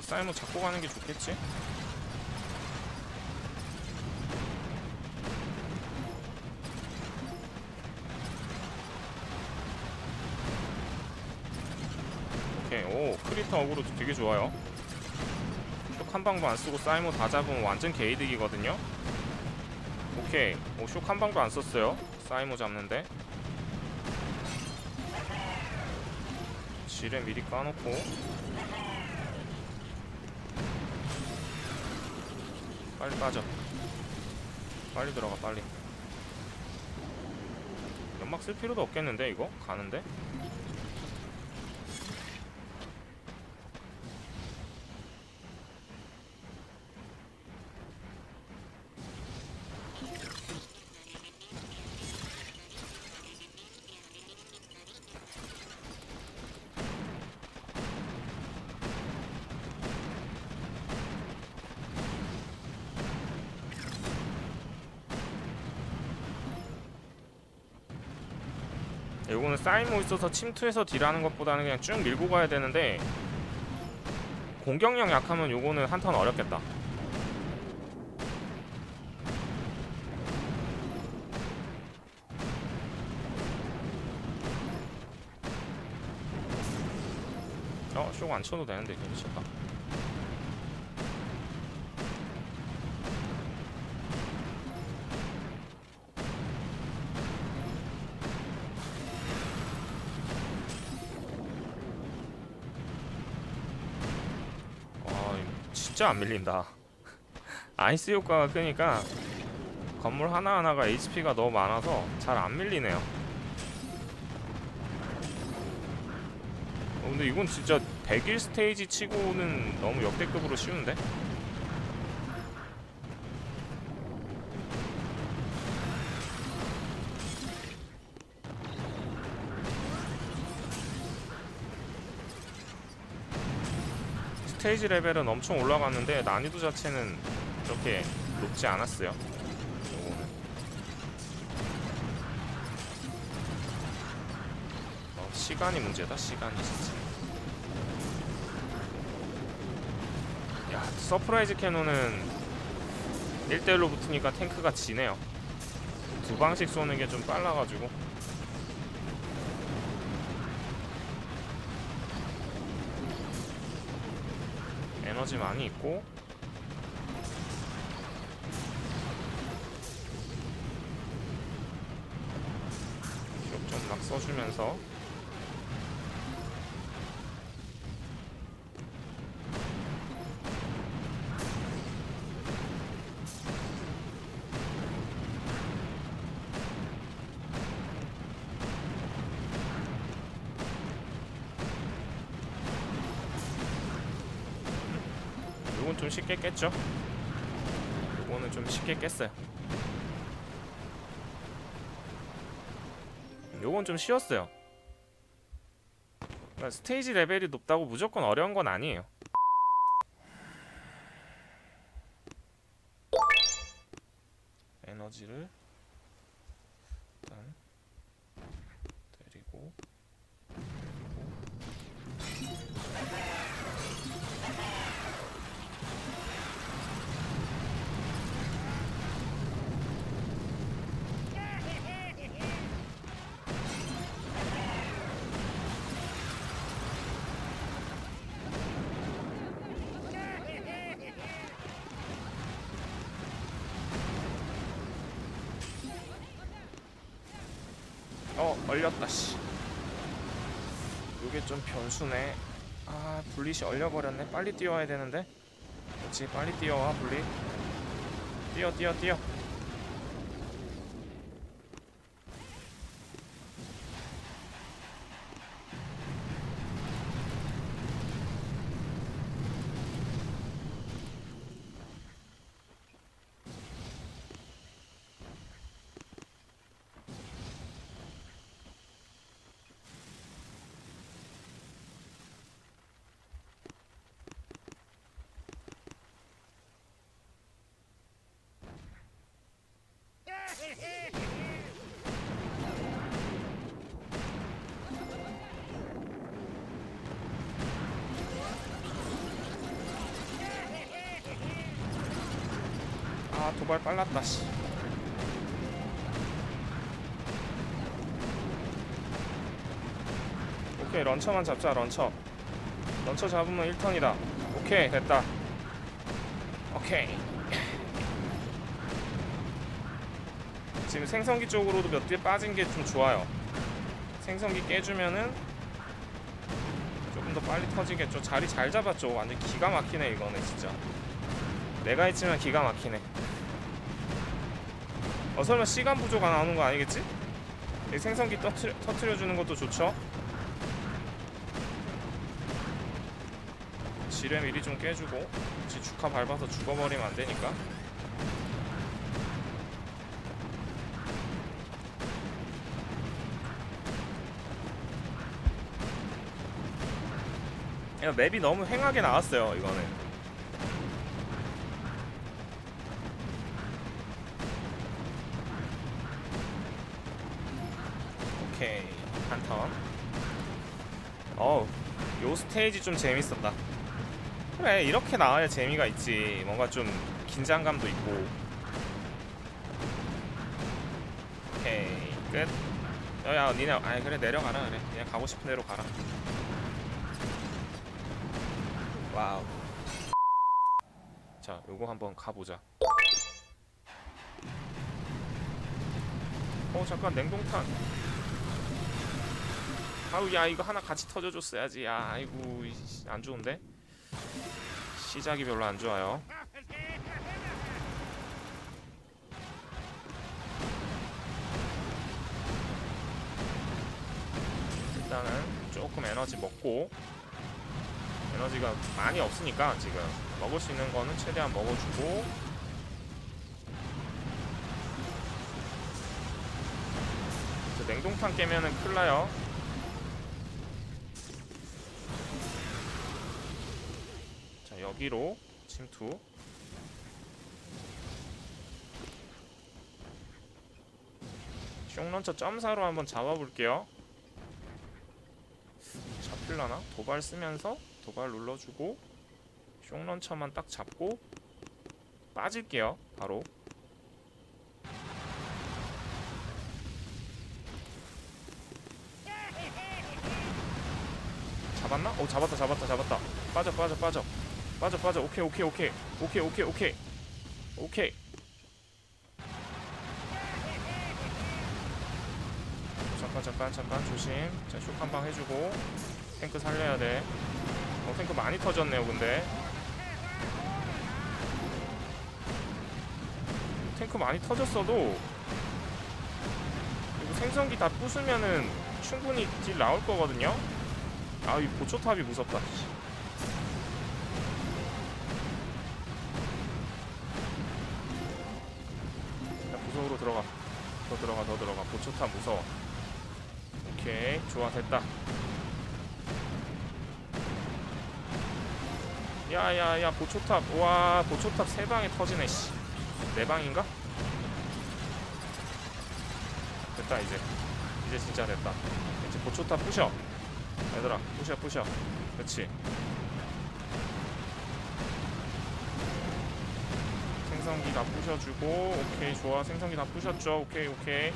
사이모 잡고 가는 게 좋겠지? 오케이. 오 critter 어그로 되게 좋아요. 쇼한 방도 안 쓰고 사이모 다 잡으면 완전 개이득이거든요. 오케이. 오쇼 한 방도 안 썼어요 사이모 잡는데 지뢰 미리 까놓고 빨리 빠져 빨리 들어가 빨리 연막 쓸 필요도 없겠는데 이거? 가는데? 이거는 사이모 있어서 침투해서 딜하는 것보다는 그냥 쭉 밀고 가야 되는데 공격력 약하면 요거는 한 턴 어렵겠다 어? 쇼가 안 쳐도 되는데 괜히 쳤다 진짜 안 밀린다 아이스 효과가 크니까 건물 하나하나가 HP가 너무 많아서 잘 안 밀리네요 어, 근데 이건 진짜 100일 스테이지 치고는 너무 역대급으로 쉬운데? 스테이지 레벨은 엄청 올라갔는데 난이도 자체는 그렇게 높지 않았어요. 요거는. 어, 시간이 문제다. 시간이 진짜. 야, surprise cannon은 1대1로 붙으니까 탱크가 지네요. 두 방씩 쏘는 게 좀 빨라가지고. 에너지 많이 있고. 기억점막 써주면서 좀 쉽게 깼죠? 요거는 좀 쉽게 깼어요. 요건 좀 쉬웠어요. 그러니까 스테이지 레벨이 높다고 무조건 어려운 건 아니에요. 에너지를 일단 데리고 어 얼렸다 씨. 요게 좀 변수네. 아 블릿이 얼려버렸네. 빨리 뛰어와야 되는데. 그렇지 빨리 뛰어와 블릿. 뛰어 뛰어 뛰어 도발 빨랐다 씨. 오케이 런처만 잡자 런처. 런처 잡으면 1턴이다. 오케이 됐다. 오케이. 지금 생성기 쪽으로도 몇 개 빠진 게 좀 좋아요. 생성기 깨주면은 조금 더 빨리 터지겠죠. 자리 잘 잡았죠. 완전 기가 막히네 이거는 진짜. 내가 했지만 기가 막히네 어 설마 시간 부조가 나오는 거 아니겠지? 이 생성기 터트려, 터트려주는 것도 좋죠? 지뢰 미리 좀 깨주고 지 주카 밟아서 죽어버리면 안 되니까. 야, 맵이 너무 횡하게 나왔어요 이거는 오케이 한턴 어우 요 스테이지 좀 재밌었다. 그래 이렇게 나와야 재미가 있지. 뭔가 좀 긴장감도 있고. 오케이 끝. 야야 니네 아이 그래 내려가라 그래. 그냥 가고 싶은 대로 가라. wow. 자 요거 한번 가보자. 어 잠깐 냉동탄 아우 야 이거 하나 같이 터져줬어야지. 야 아이고 안 좋은데? 시작이 별로 안 좋아요. 일단은 조금 에너지 먹고 에너지가 많이 없으니까 지금 먹을 수 있는 거는 최대한 먹어주고. 냉동탄 깨면은 큰일 나요 여기로 침투. 숑런처 점사로 한번 잡아볼게요. 잡힐라나? 도발 쓰면서 도발 눌러주고 숑런처만 딱 잡고 빠질게요 바로. 잡았나? 오 잡았다 잡았다 잡았다. 빠져 빠져 빠져 빠져 빠져. 오케이 오케이 오케이. 오케이 오케이 오케이. 오케이. 잠깐 잠깐 잠깐. 조심. 자쇼 한방 해주고. 탱크 살려야 돼. 어, 탱크 많이 터졌네요 근데. 탱크 많이 터졌어도 이거 생성기 다 부수면은 충분히 딜 나올 거거든요. 아이 보초탑이 무섭다 씨. 들어가. 더 들어가 더 들어가. 보초탑 무서워. 오케이. 좋아 됐다. 야야야 보초탑. 와 보초탑 세 방에 터지네 씨 네 방인가? 됐다 이제. 이제 진짜 됐다. 이제 보초탑 부셔. 얘들아 부셔 부셔. 그렇지 생성기 다 부셔주고 오케이 좋아. 생성기 다 부셨죠? 오케이 오케이.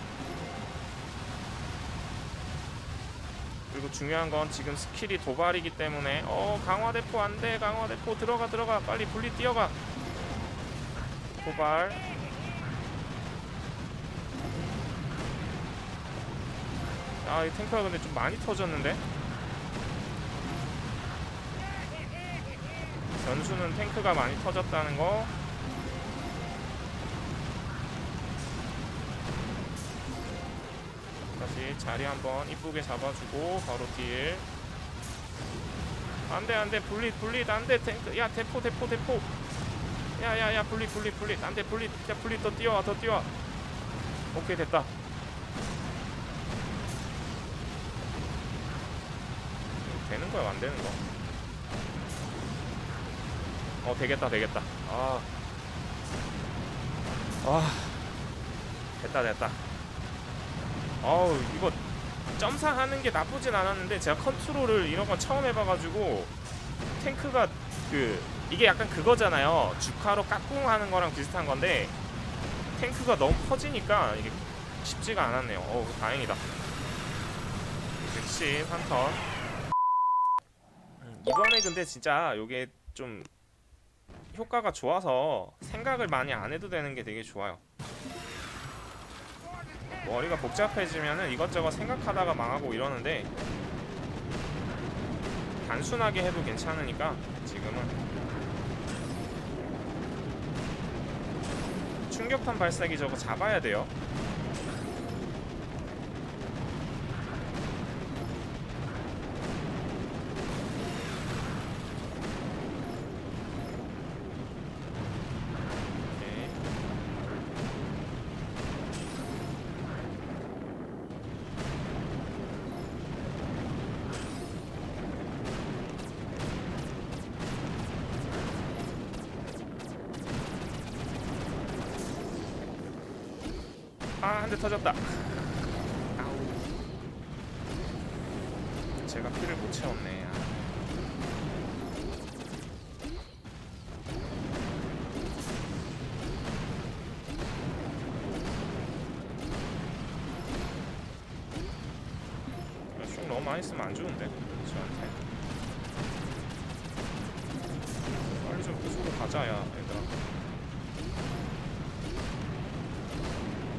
그리고 중요한 건 지금 스킬이 도발이기 때문에 어 강화대포 안돼. 강화대포 들어가 들어가. 빨리빨리 뛰어가. 도발. 아 이 탱크가 근데 좀 많이 터졌는데? 변수는 탱크가 많이 터졌다는 거 다시 자리 한번 이쁘게 잡아주고 바로 딜. 안돼 안돼. 분리 분리 안돼 탱크. 야 대포 대포 대포. 야야야. 분리 분리 분리 안돼 분리 야 분리 더 뛰어와 더 뛰어와. 오케이 됐다. 되는 거야 안 되는 거? 어 되겠다 되겠다. 아, 아. 됐다 됐다 어우 이거 점사하는 게 나쁘진 않았는데 제가 컨트롤을 이런 건 처음 해봐가지고 탱크가 그 이게 약간 그거잖아요 주카로 깍꿍하는 거랑 비슷한 건데 탱크가 너무 커지니까 이게 쉽지가 않았네요. 어우 다행이다. 110한 턴. 음, 이번에 근데 진짜 요게 좀 효과가 좋아서 생각을 많이 안 해도 되는 게 되게 좋아요. 머리가 복잡해지면은 이것저것 생각하다가 망하고 이러는데 단순하게 해도 괜찮으니까 지금은 충격탄 발사기 저거 잡아야 돼요. 오케이. 아, 한 대 터졌다. 아우. 제가 피를 못 채웠네. 아. 야, 총 너무 많이 쓰면 안 좋은데 저한테. 빨리 좀 부수고 가자, 야, 얘들아.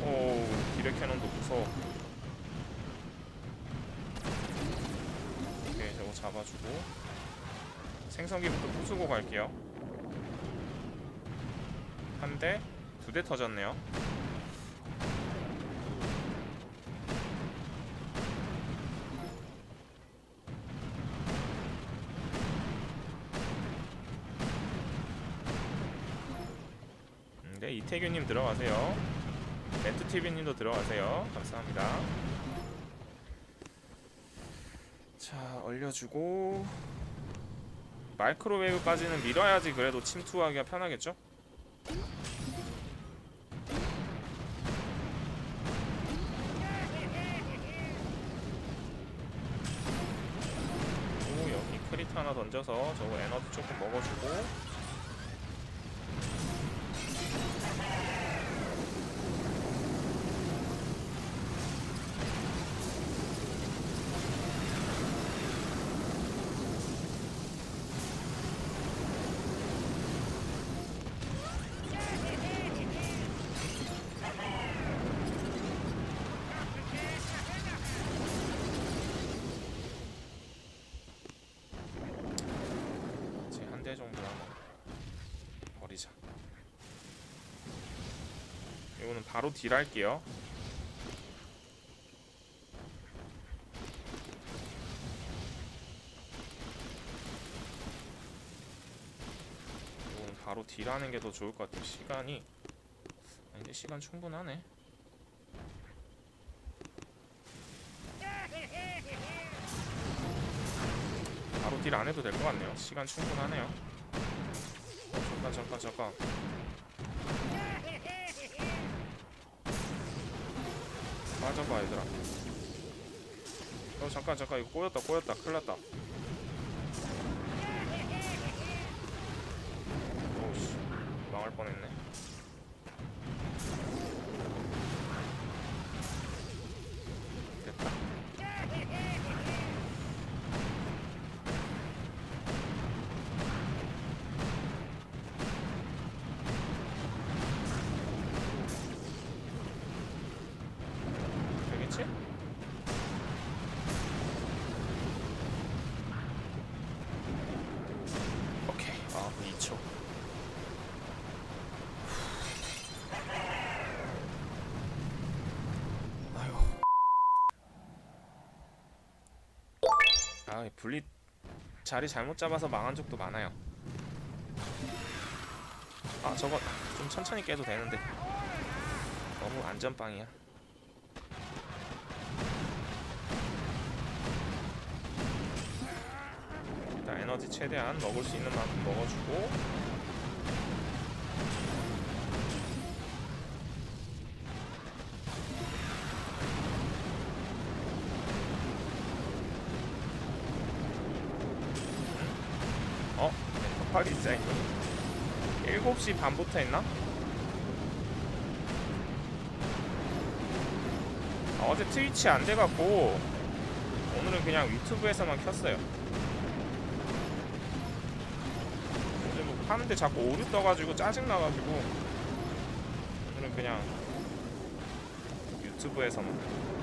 오, 기뢰 캐논도 무서워. 오케이, 저거 잡아주고 생성기부터 부수고 갈게요. 한 대, 두 대 터졌네요. 음, 네, 이태규님 들어가세요. 멘트TV님도 들어가세요. 감사합니다. 자, 얼려주고 마이크로웨이브까지는 밀어야지 그래도 침투하기가 편하겠죠? 오, 여기 크리트 하나 던져서 저거 에너지 조금 먹어주고 이제 한 대 정도 하나 버리자. 이거는 바로 딜 할게요. 이거는 바로 딜하는 게 더 좋을 것 같아요. 시간이 아닌데 시간 충분하네. 바로 딜 안 해도 될 것 같네요. 시간 충분하네요. 어, 잠깐 잠깐 잠깐. 빠져봐 얘들아. 어 잠깐 잠깐 이거 꼬였다 꼬였다 큰일났다. 오우씨 망할 뻔했네. 됐다. 되겠지? 오케이. 아, 2초. 아유. 아, 이 분리 자리 잘못 잡아서 망한 적도 많아요. 아, 저거 좀 천천히 깨도 되는데. 너무 안전빵이야. 일단 에너지 최대한 먹을 수 있는 만큼 먹어주고 9시 반부터 했나? 아, 어제 트위치 안 돼갖고 오늘은 그냥 유튜브에서만 켰어요 어제 뭐 하는데 자꾸 오류 떠가지고 짜증나가지고 오늘은 그냥 유튜브에서만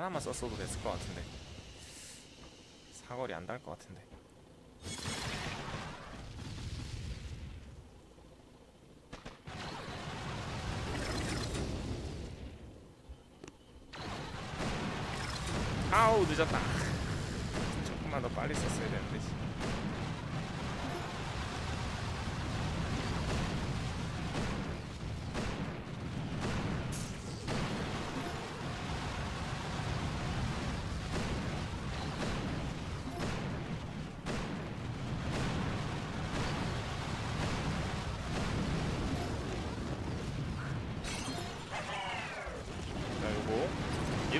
하나만 썼어도 됐을 것 같은데. 사거리 안 닿을 것 같은데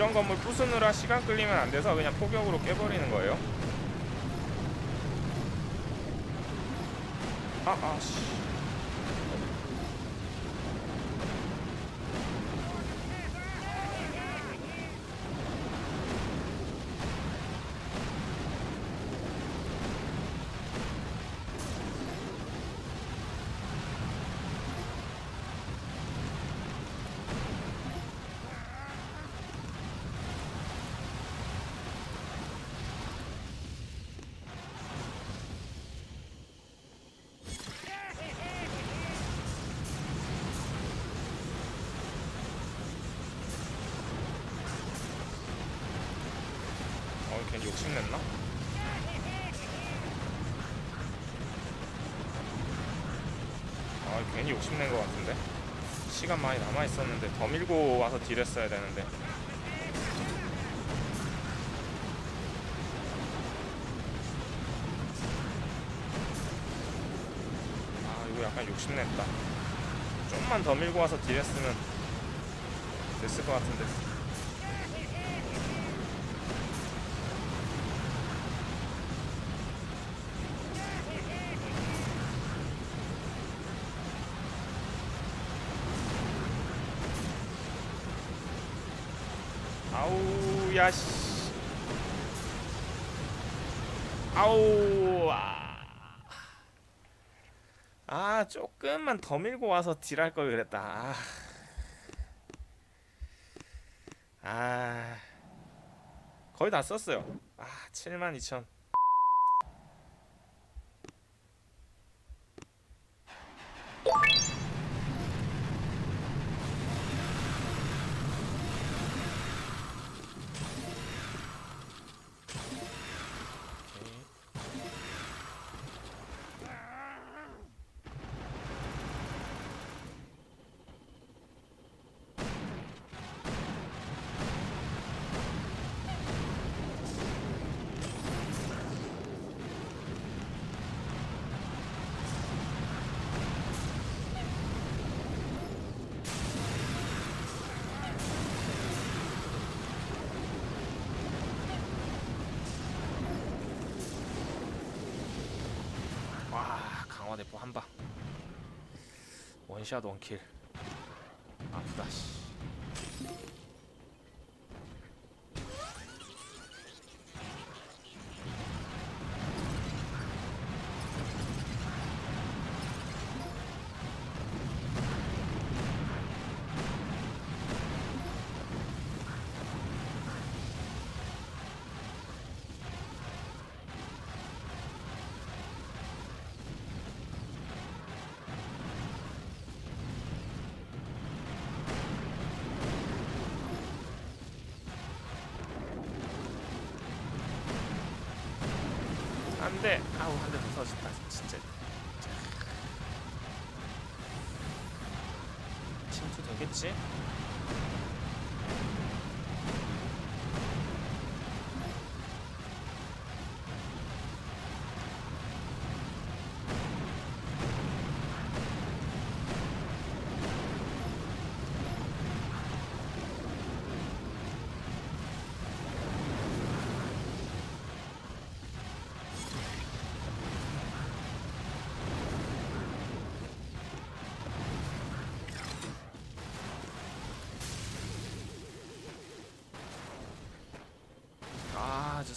이런 건물 부수느라 시간 끌리면 안 돼서 그냥 포격으로 깨버리는 거예요. 아 아씨 어 괜히 욕심냈나? 아 괜히 욕심낸 것 같은데 시간 많이 남아 있었는데 더 밀고 와서 딜 했어야 되는데. 아 이거 약간 욕심냈다. 좀만 더 밀고 와서 딜 했으면 됐을 것 같은데 아우 야씨 아우 아. 아 조금만 더 밀고 와서 딜할 걸 그랬다. 아, 아. 거의 다 썼어요. 아 72,000 와 강화대포 한방 원샷 원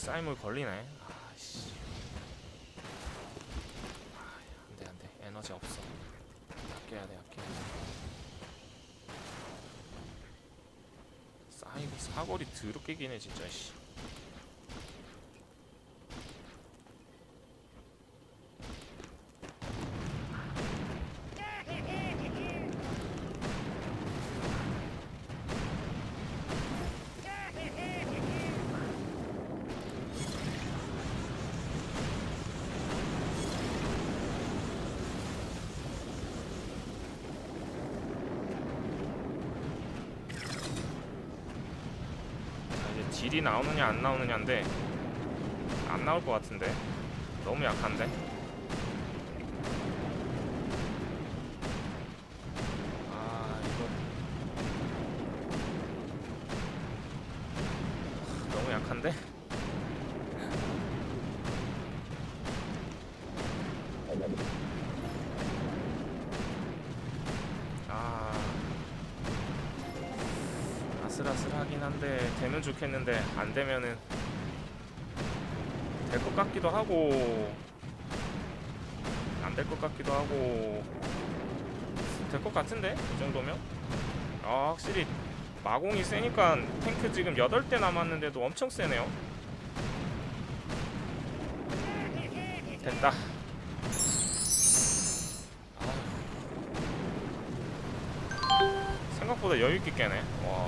사이물 걸리네. 아씨. 아, 안돼 안돼. 에너지 없어. 아껴야 돼 아껴야 돼. 사이고 사거리 더럽게 기네 진짜 씨. 자, 이제 딜이 나오느냐 안 나오느냐인데 안 나올 것 같은데. 너무 약한데 좋겠는데 안 되면은 될 것 같기도 하고 안 될 것 같기도 하고 될 것 같은데? 이 정도면? 아 확실히 마공이 세니까 탱크 지금 8대 남았는데도 엄청 세네요. 됐다. 아휴. 생각보다 여유있게 깨네. 와